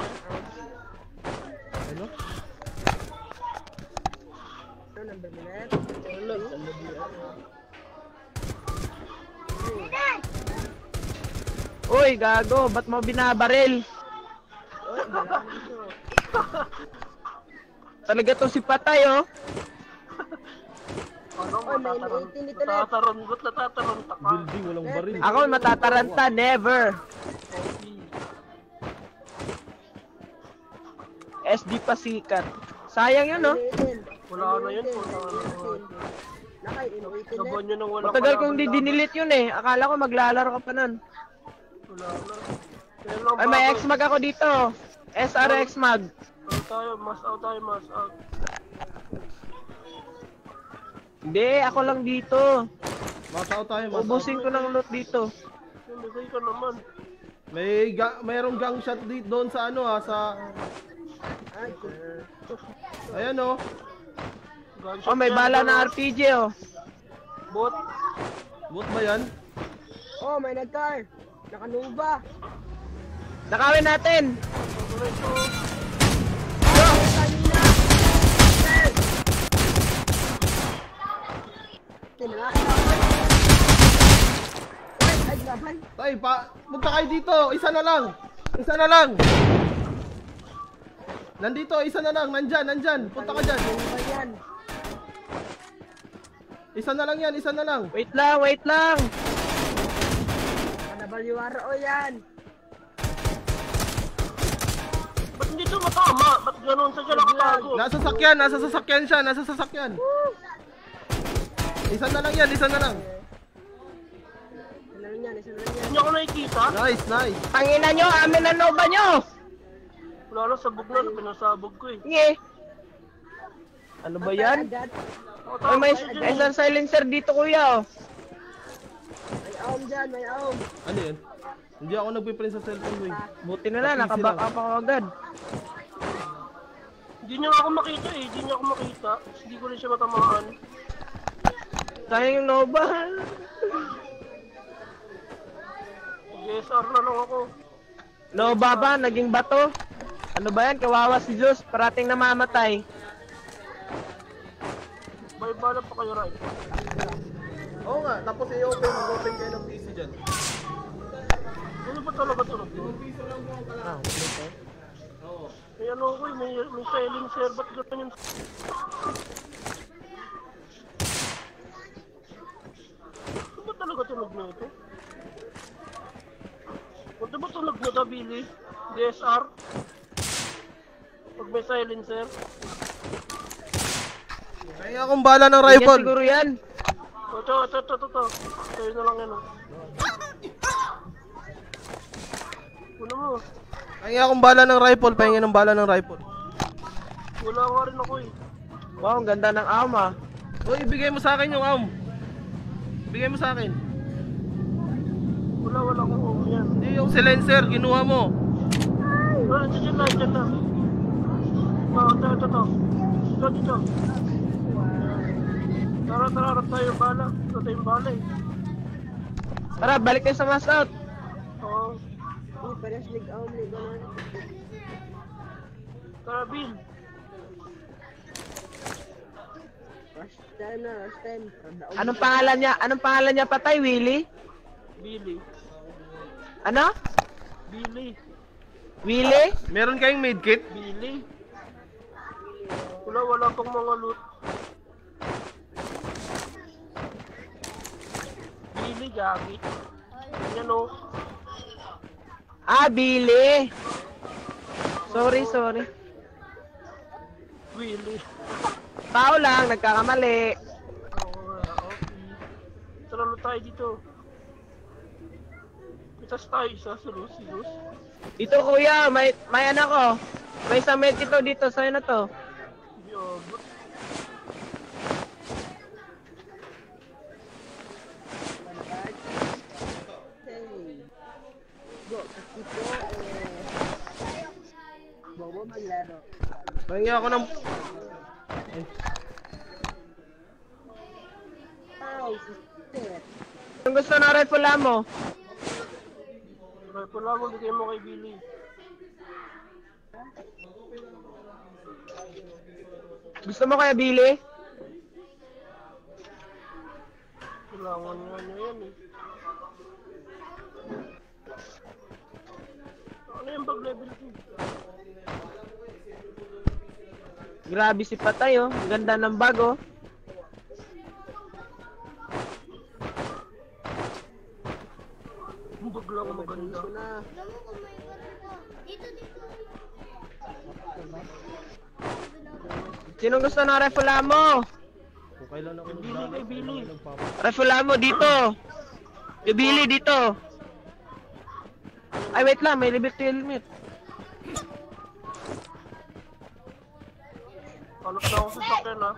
Speaker 2: Ano?
Speaker 4: Ano number mo net? Ano?
Speaker 1: Uy, gago, ba't mo binabaril? Talaga to si Patay, oh.
Speaker 3: Ano,
Speaker 4: Oh, may matataran- dito
Speaker 3: na. matatarangot, natataranta ka.
Speaker 2: Building, walang baril.
Speaker 1: Ako matataranta, never. SD pa sikat. Sayang yun, oh. no?
Speaker 3: Wala na yun, Inuitin, wala na yun. inuitin. Na. nang wala
Speaker 1: Matagal kong di dinilit yun eh. Akala ko maglalaro ka pa nun.
Speaker 3: Wala na.
Speaker 1: Ay, may X-Mag ako dito. SR
Speaker 3: X-Mag. Tayo, mas out tayo, mas out.
Speaker 1: Hindi, ako lang dito.
Speaker 2: Mas out tayo, mas
Speaker 1: Ubusin out. ko ng loot dito.
Speaker 3: Hindi ko naman.
Speaker 2: May ga mayroong gang shot dito doon sa ano ha, sa... Ayan oh.
Speaker 1: Oh, may bala na RPG oh.
Speaker 3: Bot.
Speaker 2: Bot ba yan?
Speaker 4: Oh, may nagkar. Nakanuba.
Speaker 1: Nakawin natin!
Speaker 2: Tay, pa, punta kayo dito. Isa na lang. Isa na lang. Nandito, isa na lang. Nandyan, nandyan. Punta ka dyan. Isa na lang yan, isa na lang.
Speaker 1: Wait lang, wait lang.
Speaker 4: Ano ba
Speaker 3: yung yan? Hindi to matama. Ba't ganun? Saan siya nakatago?
Speaker 2: Nasa sasakyan, nasa sasakyan siya, nasa sasakyan. Isa na lang yan, isa na lang.
Speaker 3: Hindi ako nakikita.
Speaker 2: Nice, nice.
Speaker 1: Tangina nyo, amin na loba nyo!
Speaker 3: Wala na, sabog na. Pinasabog ko eh.
Speaker 1: Nge. Ano ba yan? Ay, may
Speaker 3: eh.
Speaker 1: isang silencer dito kuya oh.
Speaker 4: May aom dyan, may aom.
Speaker 2: Ano yun? Hindi ako nagpiprint sa cellphone ko eh.
Speaker 1: Buti na lang, Sa PC nakaback lang. up ako agad.
Speaker 3: Hindi niya ako makita eh, hindi niya ako makita. Hindi ko rin siya matamaan.
Speaker 1: Sayang yung Nova.
Speaker 3: Nag-SR na lang ako.
Speaker 1: Nova ba? Naging bato? Ano ba yan? Kawawa si Zeus. Parating namamatay.
Speaker 3: Bye-bye pa kayo, Ray.
Speaker 2: Oo nga, tapos i-open, open kayo ng PC dyan.
Speaker 3: Tulog ba talaga ano tulog ko?
Speaker 1: Ah, tulog ko? Oo.
Speaker 3: May ano ko, eh, may, may selling sir, ba't ganyan? Ano ba talaga tulog na ito? Ano ba tulog na ito, Billy? DSR? Pag may silencer?
Speaker 2: Kaya akong bala ng
Speaker 1: rival.
Speaker 2: Kaya
Speaker 1: siguro yan.
Speaker 3: Ito, ito, ito, ito. Sa'yo na lang yan. Oh. Wala mo.
Speaker 2: Pahingi akong bala ng rifle, pahingi ng bala ng rifle.
Speaker 3: Wala nga rin ako eh.
Speaker 1: Wow, ang ganda ng am ah.
Speaker 2: Uy, ibigay mo sa akin yung am. Ibigay mo sa akin.
Speaker 3: Wala, wala akong am yan.
Speaker 2: Hindi, yung silencer, kinuha mo.
Speaker 3: Ah, wala, dyan lang, dyan lang. Oh, ito, ito, ito. Ito, ah, ito. Tara, tara, harap tayo yung bala. Ito tayo yung bala eh.
Speaker 1: Tara, balik tayo sa mass out.
Speaker 4: Oh, pares lig aom lig ano.
Speaker 3: Tara, Bill.
Speaker 4: Rush time na, rush time.
Speaker 1: Anong pangalan niya? Anong pangalan niya patay, Willie?
Speaker 3: Billy.
Speaker 1: Ano?
Speaker 3: Billy.
Speaker 1: Willie?
Speaker 2: Meron kayong medkit?
Speaker 3: Billy. Wala, wala pang mga loot. Billy, gagi. Yan o.
Speaker 1: Ah, Billy. Sorry, sorry.
Speaker 3: Willy.
Speaker 1: Tao lang, nagkakamali.
Speaker 3: Oo tayo dito. Itas tayo isa sa Luz.
Speaker 1: Dito kuya, may may ano ko. May isang medkit to dito, sa'yo na to.
Speaker 3: Hindi abot.
Speaker 4: Hey. Go, kasi po eh. Bobo maglaro.
Speaker 2: Pahingi ako ng...
Speaker 4: Sister.
Speaker 1: Kung gusto na rifle mo,
Speaker 3: ko lang, bigay mo kay Billy.
Speaker 1: gusto mo kaya Billy?
Speaker 3: Kailangan nga niya yan eh. Ano yung bag level 2?
Speaker 1: Grabe si Patay oh. Ganda ng bag oh.
Speaker 3: Yung bag lang ang maganda.
Speaker 4: Na.
Speaker 1: Sinong gusto ng rifle mo?
Speaker 2: Kung kailan ako
Speaker 3: Billy kay Billy.
Speaker 1: Rifle mo dito. Billy dito. Ay wait lang, may liberty helmet.
Speaker 3: Hanap na ako sa sakyan ha.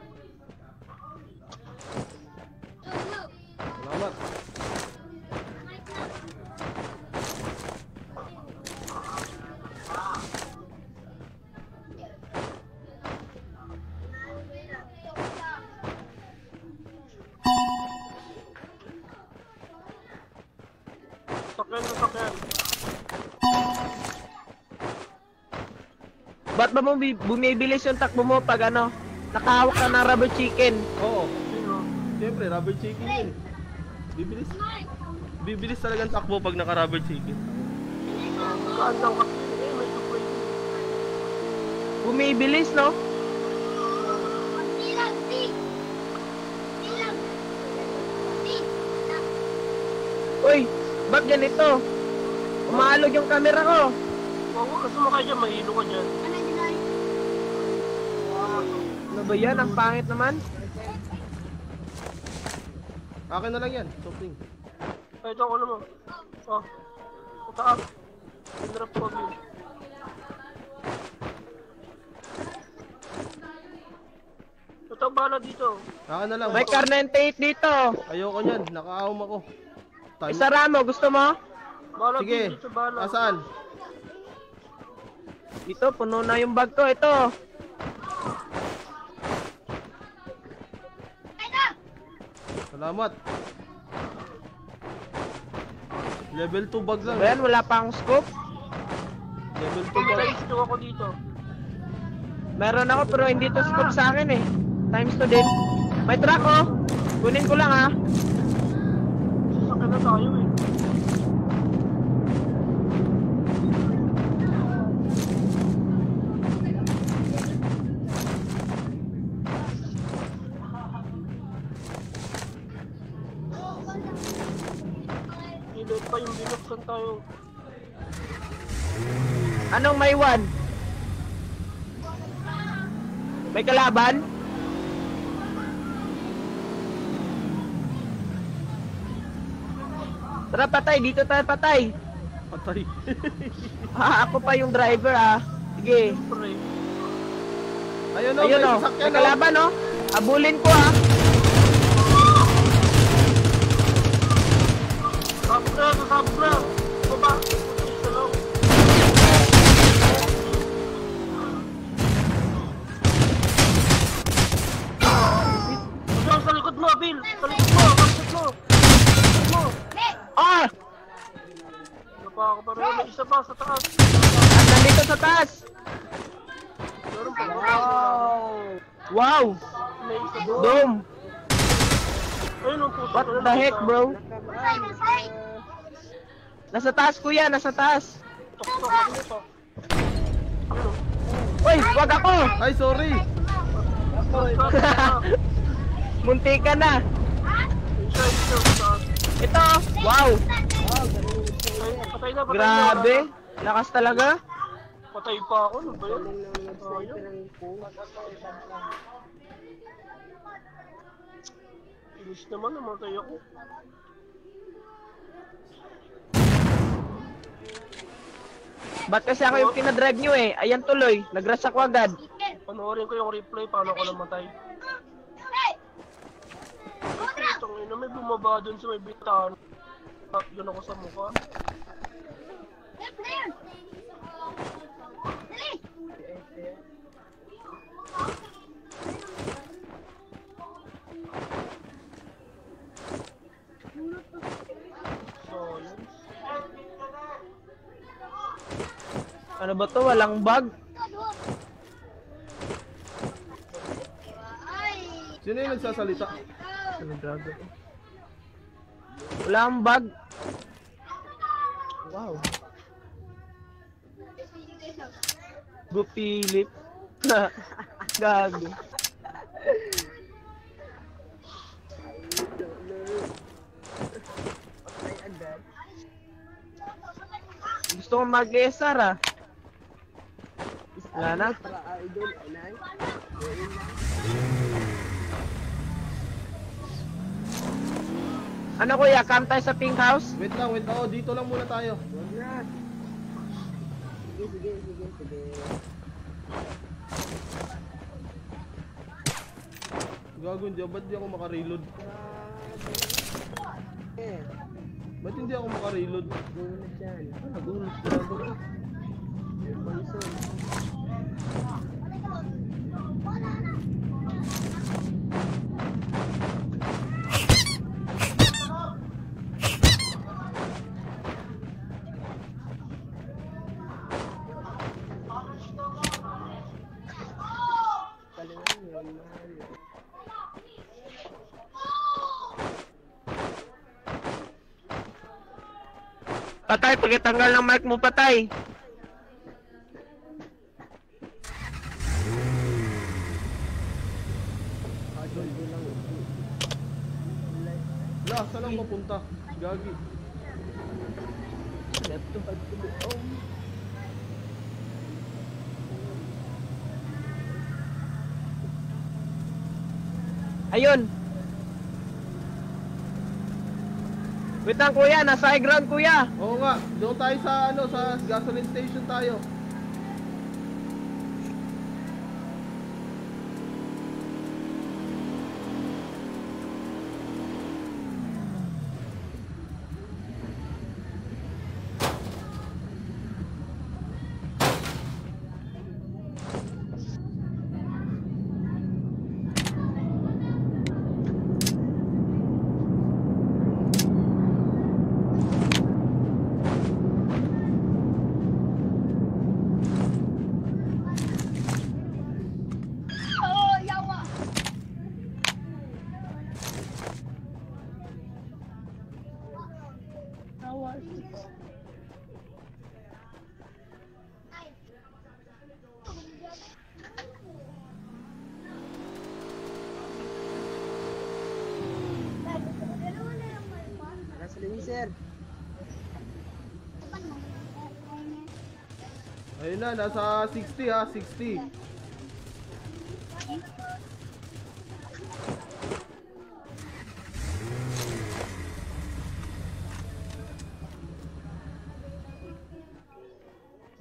Speaker 1: Ba mo bi- bumibilis yung takbo mo pag ano? Nakahawak ka ng rubber chicken.
Speaker 2: Oo. Siyempre, rubber chicken yun. Bibilis. Bibilis talagang takbo pag naka-rubber chicken.
Speaker 3: Eh.
Speaker 1: Bumibilis no? Uy, ba't ganito? Umalog yung camera ko.
Speaker 3: Oo, kasi mukha dyan, mahilo ka dyan.
Speaker 1: Ba yan? Ang pangit naman.
Speaker 2: Akin na lang yan, something.
Speaker 3: Ay, ito ako naman. Oh. Sa taas. Pinrap ko yun. Ito bala dito.
Speaker 2: Akin na lang.
Speaker 1: May car 98 dito.
Speaker 2: Ayoko niyan, naka-aum ako. Time.
Speaker 1: Isara mo, gusto mo?
Speaker 3: Bala
Speaker 2: Sige,
Speaker 3: dito, bala.
Speaker 2: asaan?
Speaker 1: Dito, puno na yung bag ko. Ito.
Speaker 2: Salamat. Level 2 bag lang.
Speaker 1: Ayan, wala pa akong scope.
Speaker 2: Level 2
Speaker 3: May
Speaker 2: bag.
Speaker 3: size two ako dito.
Speaker 1: Meron ako pero hindi to scope sa akin eh. Times 2 din. May truck oh. Kunin ko lang ah.
Speaker 3: Sasakyan na tayo eh. Ilit pa yung binuksan tayo.
Speaker 1: Anong may one? May kalaban? Tara patay, dito tayo patay.
Speaker 2: Patay. <laughs>
Speaker 1: Ah, ako pa yung driver ah. Sige.
Speaker 2: Ayun o,
Speaker 1: Ayun
Speaker 2: may
Speaker 1: oh,
Speaker 2: sasakyan
Speaker 1: may
Speaker 2: oh.
Speaker 1: kalaban oh. Abulin ko ah. The heck, bro? Nasa taas, kuya! Nasa taas! Uy! Wag ako!
Speaker 2: Ay, sorry! <laughs>
Speaker 1: Munti ka na! Ito! Wow! Grabe! Lakas talaga!
Speaker 3: Patay pa ako, ano ba yun? Ayun. Inis naman, namatay ako.
Speaker 1: Ba't kasi ako yung pinadrive nyo eh? Ayan tuloy, nagrush ako agad.
Speaker 3: Panoorin ko yung replay, paano ako namatay. Itong ina, may bumaba dun sa may bintana. At doon ako sa mukha. So,
Speaker 1: Ano ba to? Walang bug?
Speaker 2: Sino yung nagsasalita?
Speaker 1: Ano gago? Wala ang bug. Wow. Go Philip. <laughs> Gago. Gusto ko mag-SR ah. Wala na. Ano kuya, come tayo sa pink house?
Speaker 2: Wait lang, wait lang. Oh, dito lang muna tayo.
Speaker 4: Sige, sige, sige, sige.
Speaker 2: Gago, hindi. Ba't di ako makareload?
Speaker 4: Eh,
Speaker 2: Ba't hindi ako makareload?
Speaker 4: gulat dyan.
Speaker 1: Nagulat gago.
Speaker 4: Panson.
Speaker 1: Patay, pagkatanggal ng mic mo patay.
Speaker 2: Mapunta? Gagi.
Speaker 1: Left home. Ayun. Wait lang kuya, nasa high ground kuya.
Speaker 2: Oo nga, doon tayo sa ano, sa gasoline station tayo.
Speaker 4: Nasa linya, sir.
Speaker 2: Na, nasa 60 ha, 60.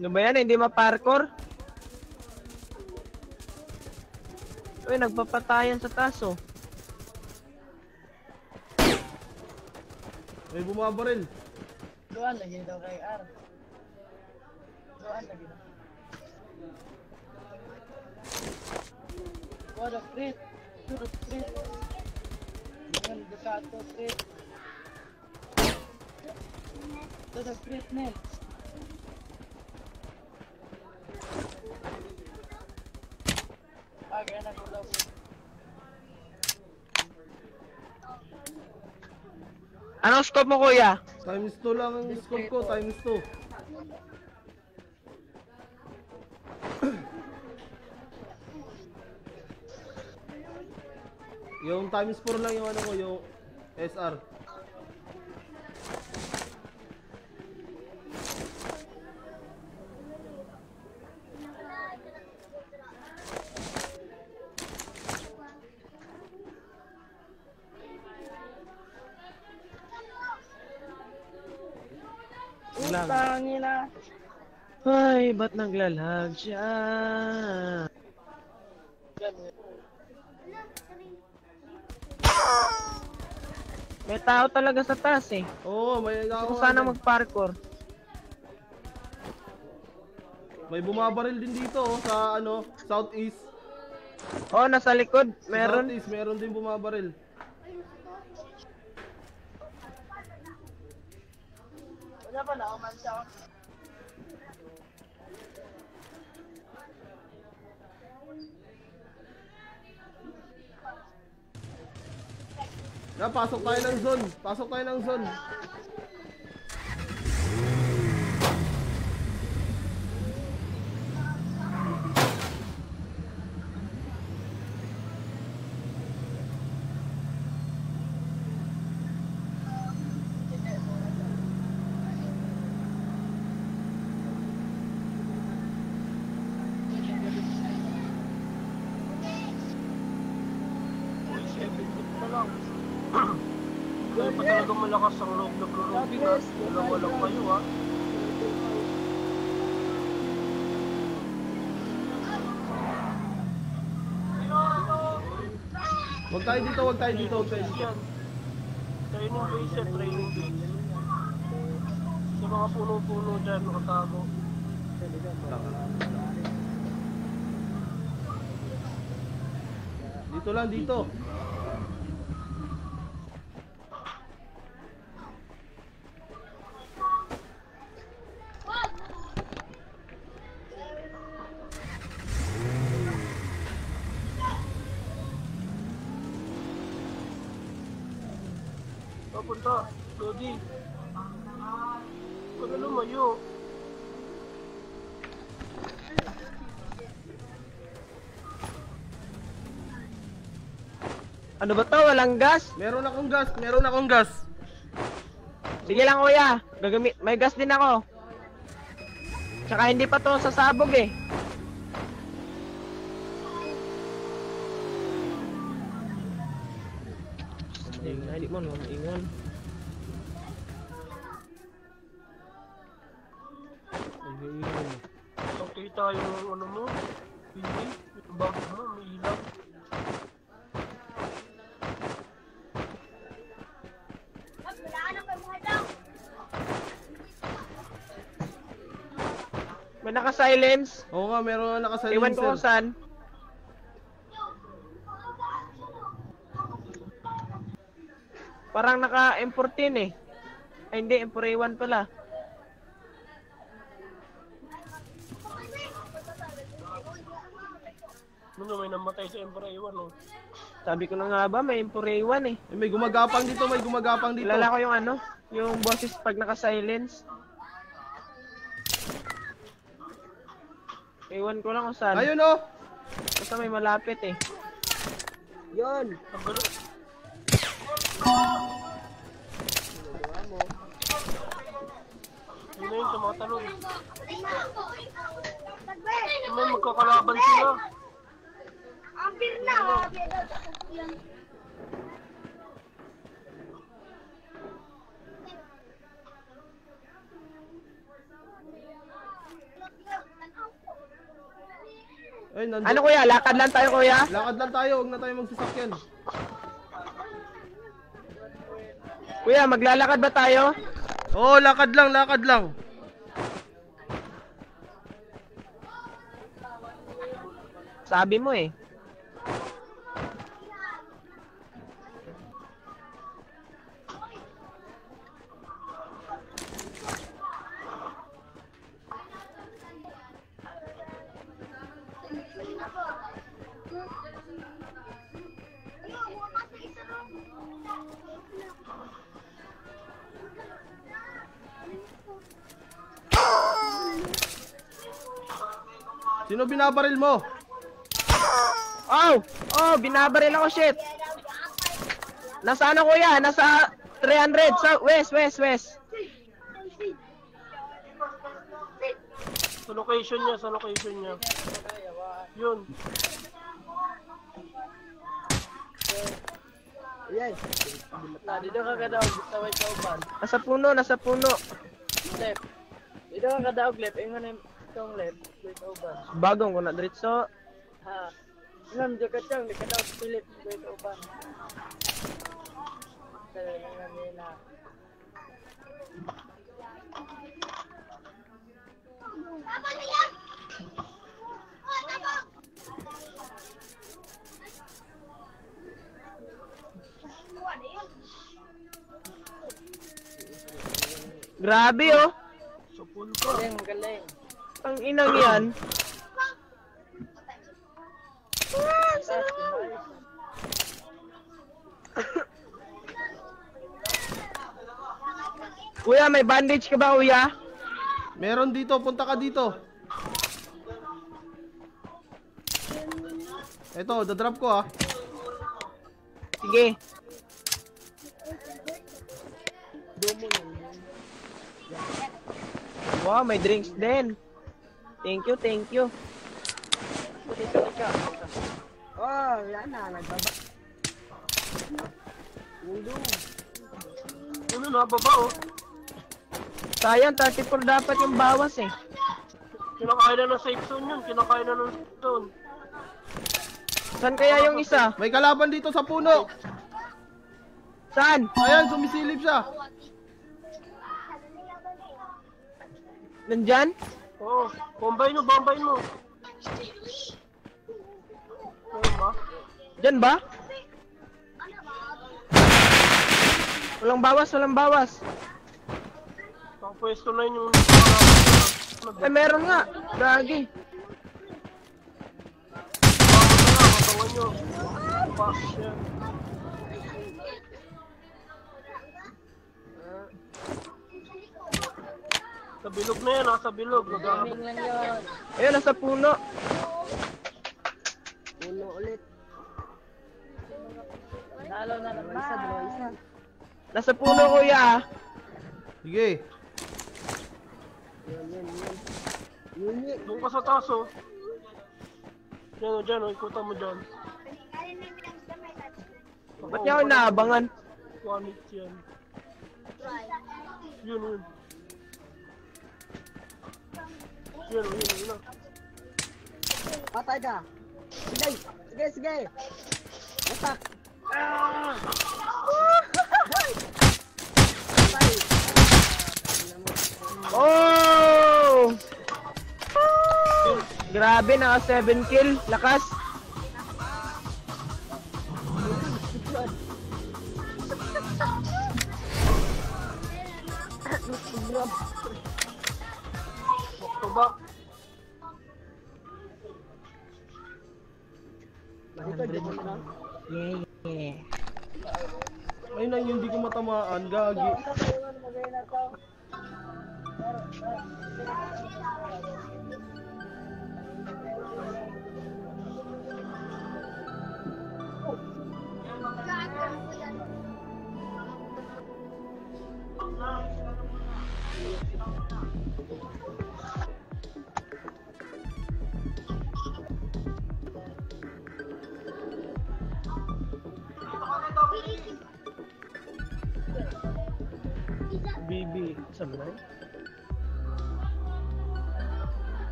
Speaker 1: Ano ba yan? Hindi ma-parkour? Uy, nagpapatayan sa taso.
Speaker 2: May bumabaril.
Speaker 4: Doon, lagi daw kay R. Doon, lagi daw. What a treat. What a treat. Doon, Ducato treat.
Speaker 1: Anong scope mo kuya?
Speaker 2: Times 2 lang ang scope ko, times 2. Yung times 4 lang yung ano ko, yung SR.
Speaker 1: Lang.
Speaker 4: Tangina.
Speaker 1: Ay, ba't naglalag siya? May tao talaga sa taas eh.
Speaker 2: Oo, may
Speaker 1: Gusto
Speaker 2: ako
Speaker 1: sana mag-parkour.
Speaker 2: May bumabaril din dito oh, sa ano, southeast.
Speaker 1: Oh, nasa likod. Meron.
Speaker 2: Southeast, meron din bumabaril.
Speaker 4: Wala pala, umansa ako.
Speaker 2: Na, pasok tayo ng zone. Pasok tayo ng zone.
Speaker 3: Uy, 7 feet pa lang. Kaya pa talagang malakas ang loob ng Florobin ha. Dalawa lang kayo ha.
Speaker 2: Huwag tayo dito, huwag tayo dito, huwag tayo dito.
Speaker 3: Training base yan, training base. Sa mga puno-puno dyan, nakatago.
Speaker 2: Dito lang, dito.
Speaker 3: Papunta, Lodi. Na lumayo.
Speaker 1: Ano ba to? Walang gas?
Speaker 2: Meron akong gas, meron akong gas.
Speaker 1: Sige lang kuya. Gagamit. May gas din ako. Tsaka hindi pa to sasabog eh. Naka-silence.
Speaker 2: Oo nga, meron na nakasalinser.
Speaker 1: Iwan ko kung saan. Parang naka M14 eh. Ay hindi, M41 pala.
Speaker 3: Ano may namatay sa Emperor Iwan oh.
Speaker 1: Sabi ko na nga ba, may M41 eh.
Speaker 2: Eh, may gumagapang dito, may gumagapang dito.
Speaker 1: Kilala ko yung ano, yung boses pag naka-silence. Iwan ko lang kung saan.
Speaker 2: Ayun oh!
Speaker 1: Basta may malapit eh.
Speaker 4: Yun.
Speaker 3: Ang gulo. Yun na yun, tumatalon. May magkakalaban sila.
Speaker 4: Ampir na.
Speaker 2: Ay, nandun.
Speaker 1: Ano kuya, lakad lang tayo kuya.
Speaker 2: Lakad lang tayo, huwag na tayo magsasakyan.
Speaker 1: Kuya, maglalakad ba tayo?
Speaker 2: Oo, lakad lang, lakad lang.
Speaker 1: Sabi mo eh.
Speaker 2: Sino binabaril mo?
Speaker 1: Oh! Oh, binabaril ako, shit! Nasa ano kuya? Nasa 300 sa west, west, west.
Speaker 3: Sa location niya, sa location niya. Yun.
Speaker 1: Dito ka kadaog, sa white kauban. Nasa puno, nasa puno. Left. Dito ka kadaog, left. Ingon yung itong left, white kauban. Bagong ko na diretso. Ha. Ngam, di ka tiyang, di ka daog, Philip, white kauban. Grabe oh.
Speaker 3: Sa pool ka.
Speaker 1: Ang inang yan. Kuya, may bandage ka ba, kuya?
Speaker 2: Meron dito, punta ka dito. Ito, dadrop ko ah.
Speaker 1: Sige. Wow, may drinks din. Thank you, thank you.
Speaker 4: Oh, yan na, nagbaba.
Speaker 3: Ano na, baba oh.
Speaker 1: Sayang, 34 dapat yung bawas eh.
Speaker 3: Kinakain na ng safe zone yun. Kinakain na ng safe zone.
Speaker 1: Saan kaya yung isa?
Speaker 2: May kalaban dito sa puno.
Speaker 1: Saan?
Speaker 2: Ayan, sumisilip siya.
Speaker 1: Nandyan?
Speaker 3: Oo. Oh, combine mo, combine mo. Ayun ba?
Speaker 1: Dyan ba? Walang bawas, walang bawas.
Speaker 3: Nakapwesto na yun yung...
Speaker 1: Ay, meron nga. Gagi.
Speaker 3: Abangan nyo. Pass yan. Sa bilog na yan, nasa bilog. Nag-aabot.
Speaker 1: Ayun, nasa puno.
Speaker 4: Ulo ulit.
Speaker 1: Nalo na
Speaker 4: Dalawa isa, dalawa isa.
Speaker 1: Nasa puno, kuya.
Speaker 2: Sige.
Speaker 4: Yun, yun, yun. Yun, yun.
Speaker 3: Doon ka sa taas, oh. Diyan, oh, dyan, oh. Ikutan mo dyan.
Speaker 1: Ba't niya ako naabangan?
Speaker 3: One hit yan. Yun, yun. Oh, yun. oh.
Speaker 4: Patay ka. Sige, sige, sige. Atak.
Speaker 1: Oh! Grabe, naka 7 kill. Lakas.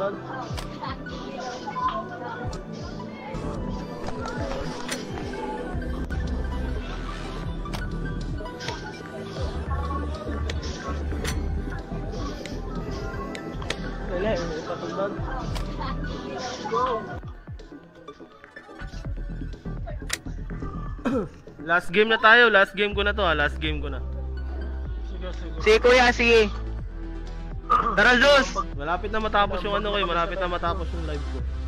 Speaker 1: May upatubag. <coughs>
Speaker 2: Last game na tayo, last game ko na to ha, last game ko na.
Speaker 3: Sige, sige.
Speaker 6: Sige kuya, sige. Tara, Zeus!
Speaker 2: Malapit na matapos yung ano ko eh, malapit na matapos yung live ko.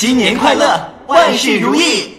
Speaker 5: 新年快乐，万事如意。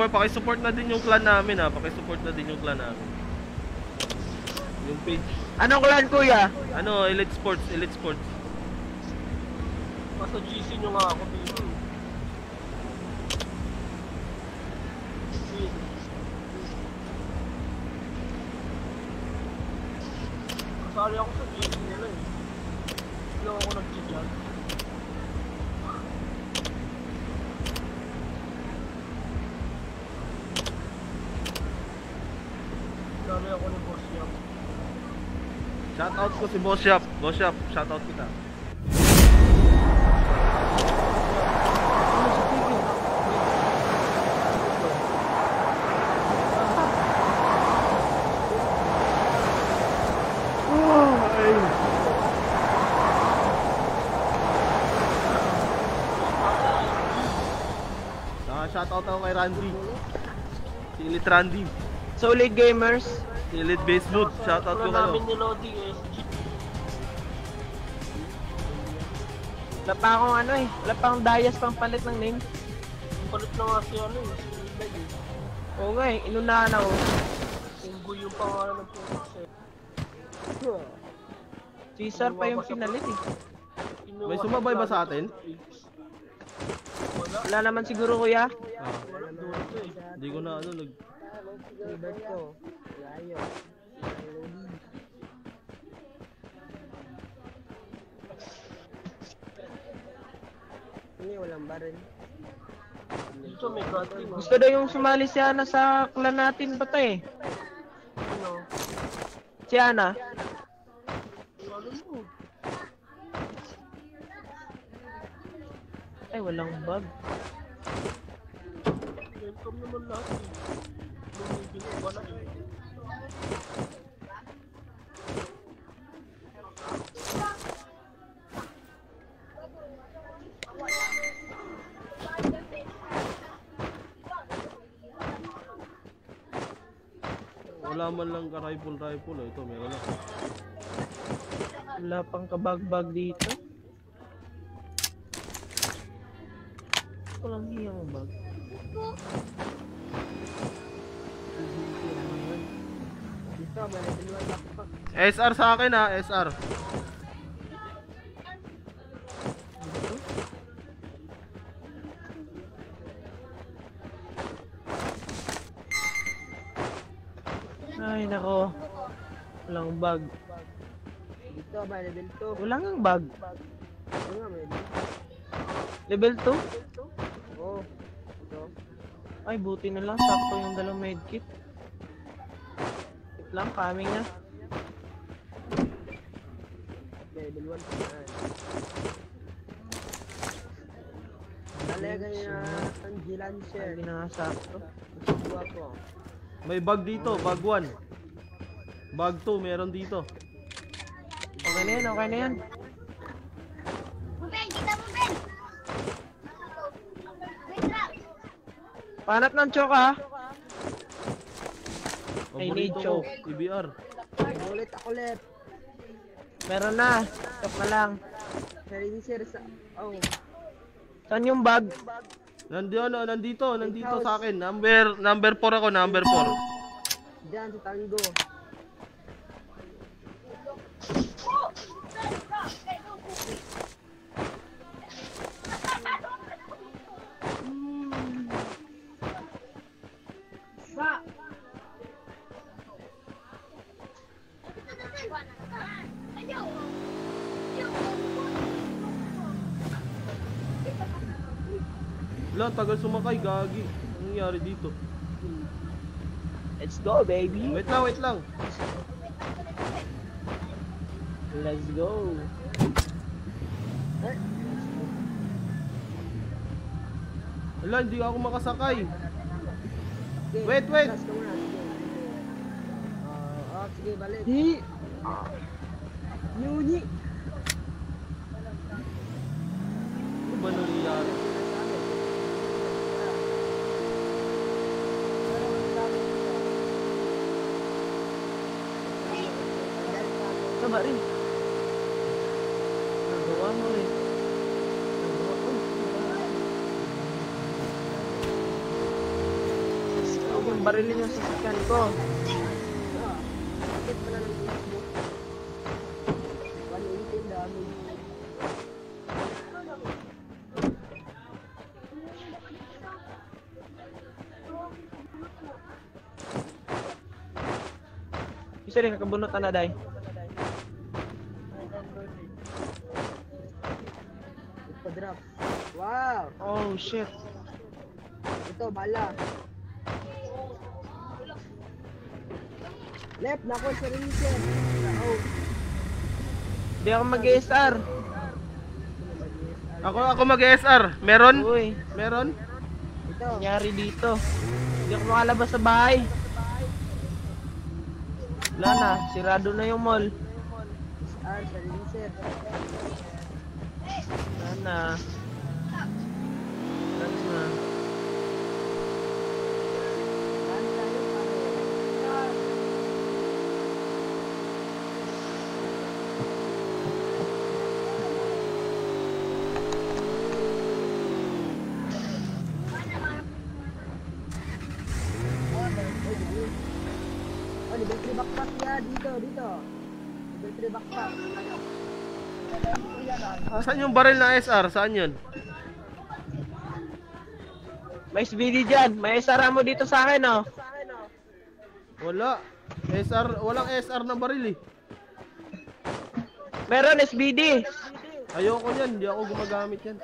Speaker 2: Support, paki-support na din yung clan namin ha. Paki-support na din yung clan namin. Yung page.
Speaker 6: Anong clan kuya?
Speaker 2: Ano, Elite Sports, Elite Sports.
Speaker 3: Basta GC nyo nga ako dito. Win. Kasali ako sa GC nila eh. Hindi lang ako nag-chat. Dami ako ni Boss Yam.
Speaker 2: Shoutout ko si Boss Shop. Boss Shop, shoutout kita. Saka shoutout ako kay Randy. Si Elite Randy.
Speaker 1: Solid gamers.
Speaker 2: Si Elite Base Mood. Shoutout ko
Speaker 3: Wala
Speaker 2: kayo.
Speaker 3: namin ni Lodi eh.
Speaker 1: Wala pa akong ano eh. Wala pa akong dayas pang palit ng name.
Speaker 3: Palit na nga si ano eh. Si eh.
Speaker 1: Oo nga eh. Inunahan ako.
Speaker 3: Unggoy yung pangalan ng putik eh.
Speaker 1: Caesar pa yung pinalit eh.
Speaker 2: May sumabay ba sa atin?
Speaker 1: Wala naman siguro kuya.
Speaker 2: Ah, hindi ko na ano, nag...
Speaker 4: Roberto. Layo. Ini walang baril.
Speaker 3: Dito may no.
Speaker 1: Gusto daw yung sumali si Ana sa clan natin ba to eh?
Speaker 3: Ano?
Speaker 1: Si Ana.
Speaker 3: Ano mo?
Speaker 1: Ay, walang bug.
Speaker 2: Wala man lang ka rifle rifle. Oh. Ito, meron na.
Speaker 1: Wala pang kabag-bag dito. Walang hiyang bag.
Speaker 4: Dito, may nagdalawa backpack.
Speaker 2: SR sa akin ha, SR.
Speaker 1: bag.
Speaker 4: Dito, may level 2.
Speaker 1: Wala ngang bag.
Speaker 4: Ano nga, may level
Speaker 1: Level 2?
Speaker 4: 2. Oo. Ito.
Speaker 1: Ay, buti na lang. Sakto yung dalawang medkit. Wait lang, coming na.
Speaker 4: Level 1 pa yan. Talaga yung ang
Speaker 1: na nga.
Speaker 4: Buwa ko.
Speaker 2: May bag dito, bag 1. Bag 2, meron dito.
Speaker 1: Okay na yan, okay na yan. Panat ng choke ha. I need choke.
Speaker 2: EBR.
Speaker 4: Ulit ako left.
Speaker 1: Meron na. Stop na lang.
Speaker 4: Silencer sa... Oh.
Speaker 1: Saan yung bag?
Speaker 2: Nandito, ano, nandito, nandito sa akin. Number, number 4 ako, number 4.
Speaker 4: Diyan sa tango.
Speaker 2: Tagal sumakay, gagi. Anong nangyari dito?
Speaker 1: Let's go, baby.
Speaker 2: Wait lang, wait lang.
Speaker 1: Let's go.
Speaker 2: Wala, hindi ako makasakay. Wait, wait.
Speaker 4: sige. Ah, ah, sige, balik.
Speaker 1: Hi.
Speaker 4: Nyunyi.
Speaker 2: Ano ba nangyayari?
Speaker 1: Tama rin. Nagawa mo rin. Nagawa ko. Huwag mong barilin yung sasakyan ko.
Speaker 4: Bakit pala ng bulas mo? 180 dami.
Speaker 1: Isa rin nakabunot na day. Shit.
Speaker 4: Ito, bala. Left, nako, silencer. Oh,
Speaker 1: Hindi ako mag-SR.
Speaker 2: Ako, ako mag-SR. Meron?
Speaker 1: Uy,
Speaker 2: Meron?
Speaker 4: ito.
Speaker 1: nangyari dito. Hindi ako makalabas sa bahay. Wala na, sirado na yung mall.
Speaker 4: Ah, silencer.
Speaker 1: Wala na. Wala na.
Speaker 4: Saan tayo, pare? dito, dito. Level 3 backpack.
Speaker 2: Saan yung baril na SR? Saan yun?
Speaker 1: May SBD dyan. May SR mo dito sa akin, oh.
Speaker 2: Wala. SR, walang SR na baril eh.
Speaker 1: Meron SBD.
Speaker 2: Ayoko niyan, hindi ako gumagamit yan.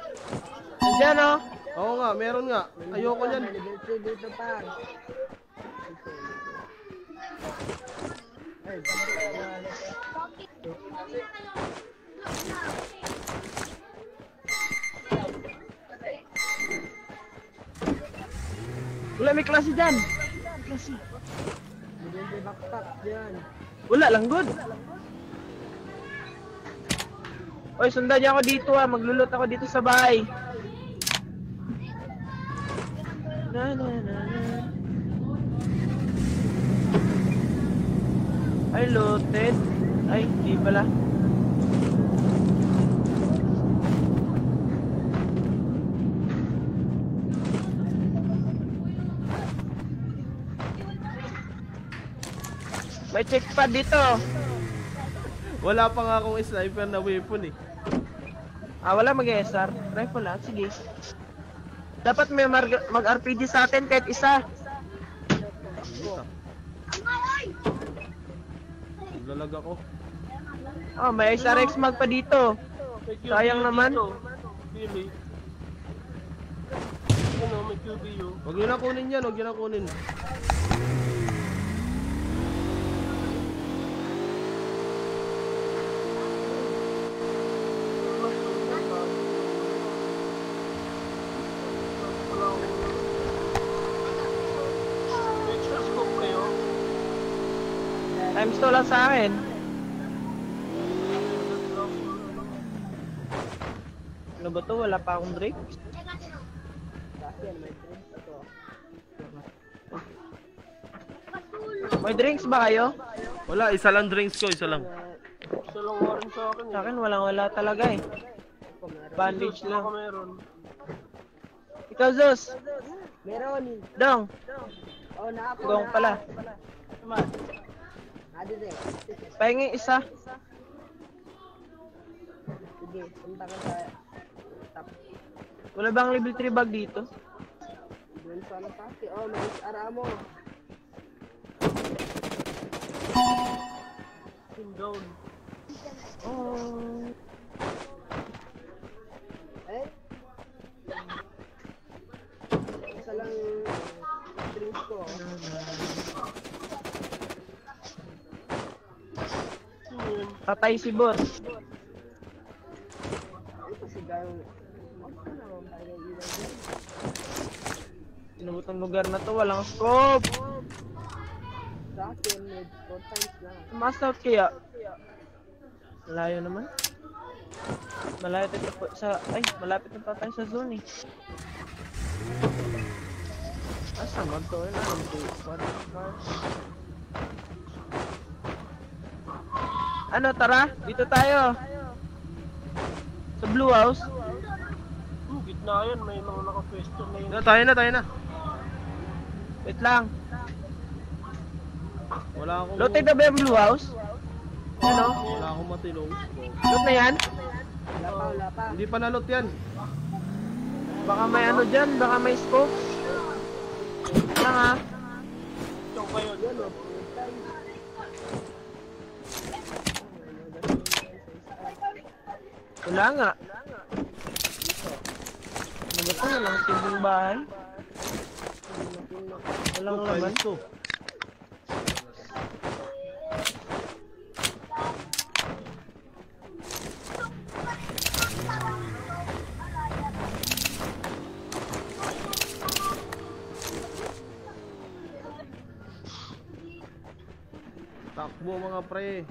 Speaker 1: Nandyan, oh.
Speaker 2: Oo nga, meron nga. Ayoko
Speaker 4: 3 dito pa.
Speaker 1: Wala, may klase dyan.
Speaker 4: Level 3 backpack dyan.
Speaker 1: Wala lang, good. Oy, sundan niyo ako dito, ah. Maglulot ako dito sa bahay. Na, na, na, na. Ay, looted. Ay, di pala. May checkpad dito.
Speaker 2: Wala pa nga akong sniper na weapon eh.
Speaker 1: Ah, wala mag-SR. Rifle lang, sige. Dapat may mag-RPG sa atin kahit isa.
Speaker 2: Naglalag ako.
Speaker 1: Oh, may SRX mag pa dito. Sayang naman.
Speaker 3: Pili. Ano, may.
Speaker 2: Huwag nyo na kunin yan, huwag nyo na kunin.
Speaker 3: Wala akong... May extra scope kayo?
Speaker 1: Times 2 lang sa akin. Ano ba to? Wala pa akong break. May drinks ba kayo?
Speaker 2: Wala, isa lang drinks ko, isa lang.
Speaker 3: Isa lang rin sa akin
Speaker 1: Sa
Speaker 3: eh.
Speaker 1: akin walang wala talaga eh. Bandage lang.
Speaker 3: meron.
Speaker 1: Ikaw, Zeus.
Speaker 4: Meron.
Speaker 1: Dong.
Speaker 4: Oh, na ako.
Speaker 1: Gong pala.
Speaker 4: Din.
Speaker 1: Pahingi isa.
Speaker 4: Sige, punta ka sa top.
Speaker 1: Wala bang level 3 bag dito?
Speaker 4: Doon sa ano pa? Oh, may SR mo.
Speaker 3: Pin down.
Speaker 1: Oh. Patay si boss.
Speaker 4: Naman
Speaker 1: ang lugar na to, walang scope.
Speaker 4: Sa akin, med 4 times lang.
Speaker 1: Mas out kaya? Malayo naman. Malayo tayo sa... Ay, malapit na tayo sa zone eh. Asa mag to? Ano ang what the fuck? Ano, tara? Dito tayo. Sa Blue House.
Speaker 3: Hmm, gitna yan. May mga nakapwesto na yun.
Speaker 2: Na, tayo na, tayo na.
Speaker 1: Wait lang.
Speaker 2: Wala akong...
Speaker 1: Lote na ba yung Blue House? Ano?
Speaker 2: Wala akong matilong.
Speaker 1: Loot na yan?
Speaker 4: Wala pa, wala pa.
Speaker 2: Hindi pa nalot yan.
Speaker 1: Baka may ano dyan, baka may scope. Lang ha.
Speaker 3: Yung kayo.
Speaker 4: Yun, oh. times.
Speaker 1: Wala nga. Ba ito? Walang tindong bahay? Walang laman.
Speaker 2: two. Takbo mga pre.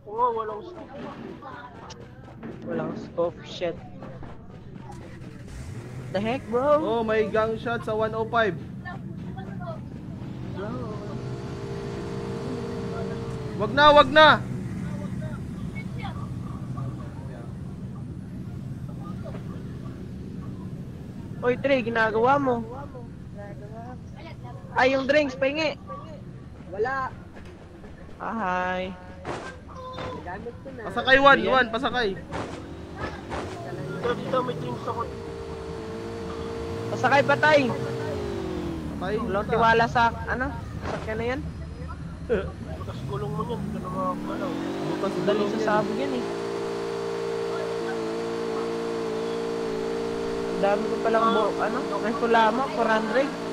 Speaker 3: Ako nga, walang scope.
Speaker 1: Walang scope. Shit. The heck, bro?
Speaker 2: Oh, may gang shot sa 105. Wag na, wag na.
Speaker 1: Oy, Trey, ginagawa mo. Ay, yung drinks, pahingi.
Speaker 4: Wala.
Speaker 1: Hi.
Speaker 4: Nagamit ko na.
Speaker 2: Pasakay, Wan, Wan, pasakay.
Speaker 3: Dito, dito, may teams ako.
Speaker 1: Pasakay patay.
Speaker 2: Patay.
Speaker 1: Walang tiwala sa, ano? Sakyan na yan.
Speaker 3: Bukas gulong mo yan, hindi ka na makakalaw.
Speaker 2: Bukas
Speaker 1: Dali sa sabog yan eh. Ang dami ko palang bo, ano? Rifle lamang, 400.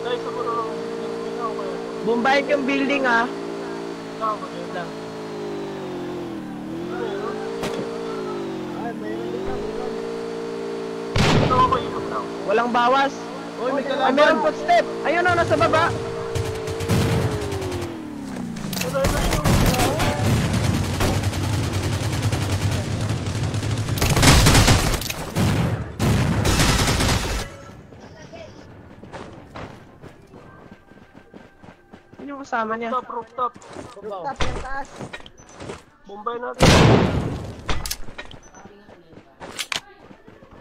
Speaker 3: Dahil sa mga lang,
Speaker 1: Bumbayik yung building ah.
Speaker 3: Ikaw ba din?
Speaker 1: Lang.
Speaker 4: Ay.
Speaker 1: Walang bawas.
Speaker 2: Oy, may
Speaker 1: Ay,
Speaker 2: kalaban.
Speaker 1: meron footstep. Ayun o, nasa baba.
Speaker 3: Ano yun na yun?
Speaker 1: Yung kasama niya.
Speaker 3: Rooftop, rooftop.
Speaker 4: Rooftop, yan taas.
Speaker 3: Bombay natin.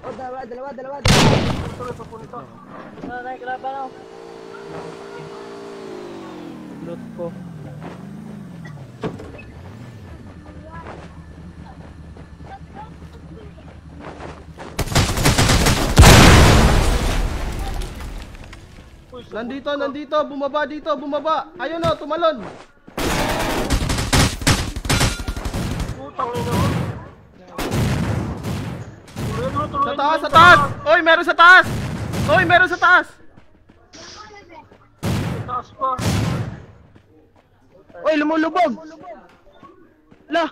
Speaker 4: Oh, dalawa, dalawa, dalawa, dalawa.
Speaker 3: Ito na papunta.
Speaker 1: Loot ko.
Speaker 2: Nandito, nandito, bumaba dito, bumaba. Ayun o, tumalon.
Speaker 3: putang ina mo.
Speaker 2: Sa taas, sa taas. Oy, meron sa taas. Oy, meron sa taas.
Speaker 1: Uy, lumulubog. La,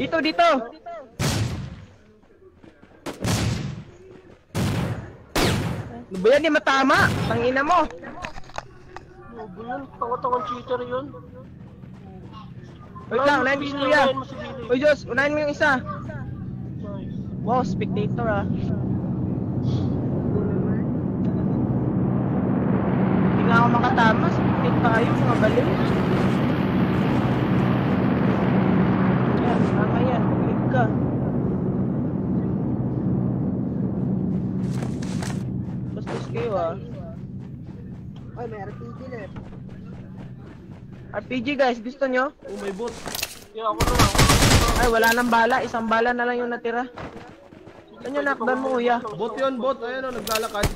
Speaker 1: dito, dito. Ano ba yan? Di matama. Tangina mo.
Speaker 3: Bobo yun. Tango-tangon cheater yun.
Speaker 1: Wait lang, unahin mo si Kuya. Uy, Diyos, unahin mo yung isa. Wow, spectator ah. Hindi nga ako makatama. Spectate pa kayo, mga baliw. Yan, tama yan. Click ka. Ah.
Speaker 4: Ay, may RPG na.
Speaker 1: RPG guys, gusto nyo?
Speaker 2: Oh, may bot.
Speaker 3: Yeah, ako na lang. ako na lang.
Speaker 1: Ay, wala nang bala. Isang bala na lang yung natira. Saan yung knockdown mo, kuya?
Speaker 2: Bot yun, bot. Ayun o, naglalakad.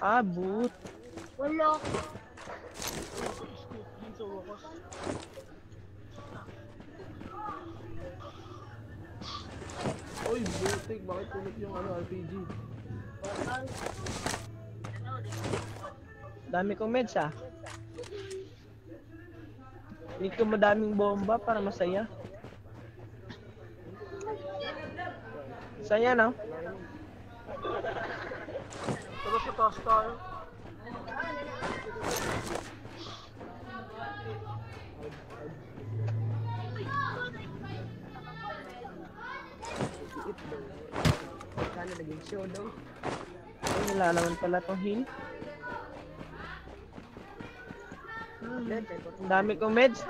Speaker 1: Ah, boot.
Speaker 4: Wala.
Speaker 3: Din
Speaker 2: Oy, butik. Bakit tulog yung ano, RPG?
Speaker 1: Dami kong meds ah. Need ko madaming bomba para masaya. Saya no?
Speaker 3: Pero sa taas
Speaker 4: Sana naging show daw.
Speaker 1: Ay, wala naman pala tong
Speaker 4: Kot-
Speaker 1: Ang dami kong meds.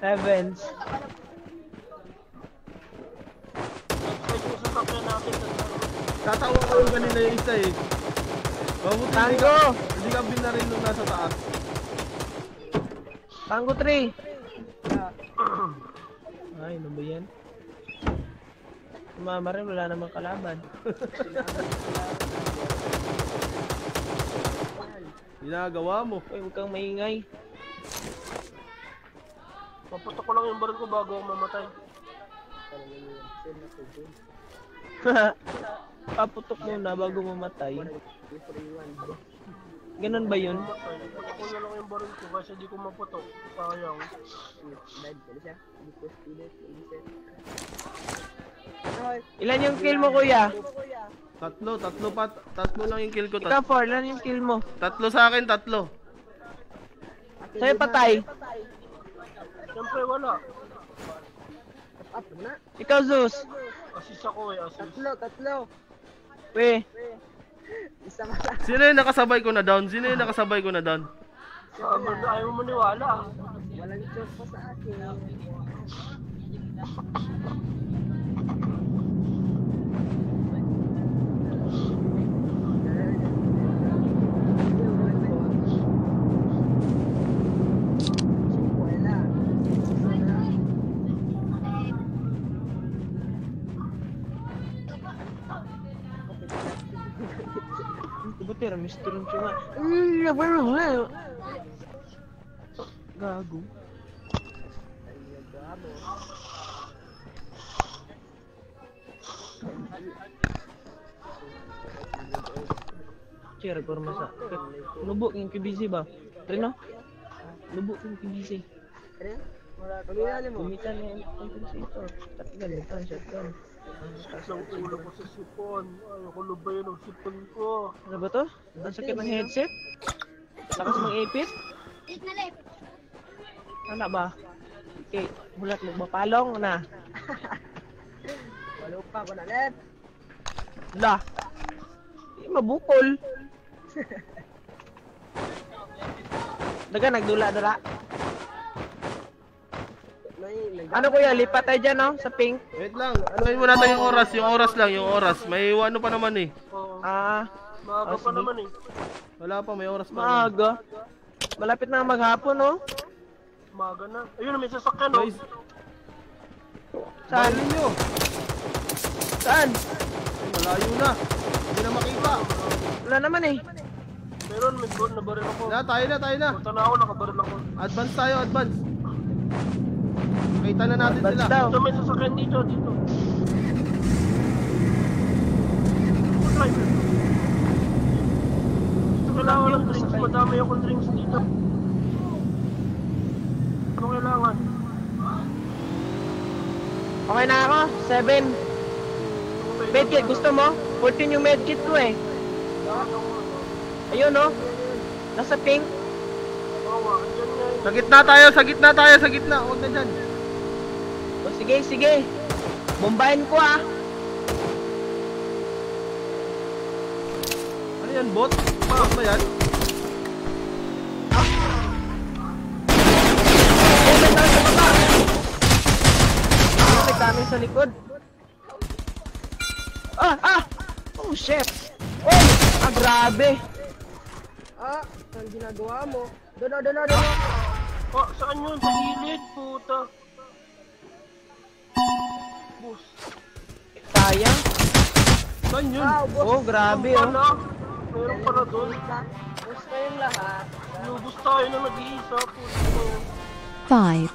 Speaker 1: Heavens.
Speaker 2: Tatawa ko yung kanina yung isa eh. Mabuti
Speaker 1: Tango!
Speaker 2: ka, hindi ka binaril nung nasa taas.
Speaker 1: Tango 3. <coughs> Ay, ano ba yan? Mama rin, wala namang kalaban. <laughs>
Speaker 2: Ginagawa mo.
Speaker 1: Uy, huwag kang maingay.
Speaker 3: Paputok ko lang yung baril ko bago ako mamatay. <laughs>
Speaker 1: Paputok muna bago mamatay. Ganun ba yun?
Speaker 3: Mamatay. Paputok ko na lang yung baril ko kasi di ko maputok. Sayang.
Speaker 4: Dead, ano siya? Hindi ko. Ay,
Speaker 1: Ilan yung kill mo, kuya?
Speaker 2: Tatlo, tatlo pa. Tatlo lang yung kill ko.
Speaker 1: Ikaw, Four, ilan yung kill mo?
Speaker 2: tatlo sa akin, tatlo.
Speaker 1: Sa'yo patay.
Speaker 3: Siyempre wala.
Speaker 1: Ikaw, Zeus.
Speaker 3: Assist ako eh, assist.
Speaker 4: Tatlo, tatlo.
Speaker 1: We.
Speaker 4: Isa ka lang.
Speaker 2: Sino yung nakasabay ko na down? Sino yung nakasabay ko na down?
Speaker 3: Sabi na ayaw mo maniwala.
Speaker 4: Walang choke pa sa akin.
Speaker 1: Buti ra Mr. Chunga. Gago. Cira por masa. Lubok yung KBC ba? Trino? Lubok yung KBC.
Speaker 4: Pagkakali mo.
Speaker 1: Gumitan na yung compensator. Tapos gamitan shotgun.
Speaker 3: Isang ulo ko sa sipon. Ayaw ko lubayan ang sipon ko.
Speaker 1: Ano ba to? Ang sakit ng headset? Lakas mong ipit? Ano ba? Okay, bulat mo mapalong na. <laughs>
Speaker 4: Walo pa ko na lep.
Speaker 1: La. Di mabukol. <laughs> Daga nagdula-dula. Ano kuya, lipat tayo dyan no? Sa pink.
Speaker 2: Wait lang. Anuhin mo natin yung oras. Yung oras lang, yung oras. May ano pa naman eh.
Speaker 3: Oo.
Speaker 1: Ah,
Speaker 3: Maaga
Speaker 1: Ah,
Speaker 3: pa
Speaker 1: sige.
Speaker 3: naman eh.
Speaker 2: Wala pa, may oras pa.
Speaker 1: maaga. Malapit na maghapon no?
Speaker 3: Maaga na. Ayun, may sasakyan.
Speaker 2: Guys,
Speaker 1: Saan?
Speaker 2: Saan nyo?
Speaker 1: Saan?
Speaker 2: Ay, malayo na. Hindi na makita.
Speaker 1: Wala naman eh.
Speaker 3: Meron, may gold na baril ako.
Speaker 2: Na, tayo na, tayo na.
Speaker 3: Punta na ako, nakabaril ako.
Speaker 2: Advance tayo, advance. Kita na natin sila.
Speaker 1: daw.
Speaker 3: Dito may sasakyan dito, dito. Dito kailangan ng drinks. Madami akong drinks dito. Ano kailangan?
Speaker 1: Okay na ako. Seven. Medkit, gusto mo? 14 yung medkit ko eh. Ayun no? Nasa pink.
Speaker 2: Sa gitna tayo, sa gitna tayo, sa gitna. Huwag na dyan.
Speaker 1: Sige, sige. Bombahin ko ah.
Speaker 2: Ano yan, bot? Bot ba yan?
Speaker 1: Dami sa likod? Ah, ah! Oh, shit! Oh! Ah, grabe!
Speaker 4: Ah, ang ginagawa mo? Doon, doon, doon, doon.
Speaker 3: Oh, saan yun? Sa gilid, puta.
Speaker 1: Sayang.
Speaker 2: Saan yun?
Speaker 4: Ah, boss.
Speaker 1: Oh, grabe
Speaker 3: Ano
Speaker 1: oh.
Speaker 3: pa na? Meron pa na doon.
Speaker 4: Bus kayong lahat.
Speaker 3: Lubos tayo na nag-iisa,
Speaker 9: five.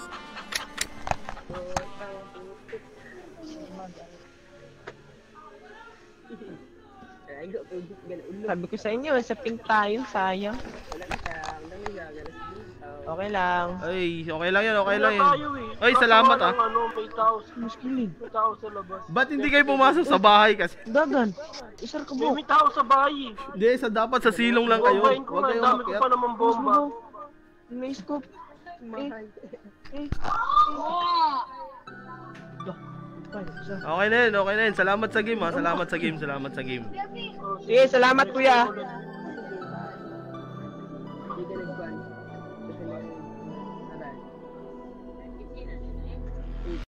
Speaker 1: Sabi ko sa inyo, sa pink tayo, sayang.
Speaker 4: Wala siya, wala siya, gala sa dito.
Speaker 1: Okay lang.
Speaker 2: Ay, okay lang yan, okay lang yan.
Speaker 3: eh.
Speaker 2: Ay, salamat ah.
Speaker 3: Ano, may tao,
Speaker 1: Muskilin.
Speaker 3: may tao sa labas.
Speaker 2: Ba't hindi kayo pumasok sa bahay kasi? <laughs>
Speaker 1: Dagan. Isar ka
Speaker 3: May,
Speaker 1: mo.
Speaker 3: may tao sa bahay eh.
Speaker 2: Hindi, sa dapat sa silong lang kayo.
Speaker 3: Bombahin ko
Speaker 2: Huwag
Speaker 3: nga,
Speaker 2: kayong
Speaker 3: ang dami ko pa naman bomba.
Speaker 1: May scoop.
Speaker 4: Mahal.
Speaker 1: Eh. Isa.
Speaker 2: Okay na yun, okay na yun. Salamat sa game ha. Salamat sa game, salamat sa game.
Speaker 1: Sige, salamat kuya.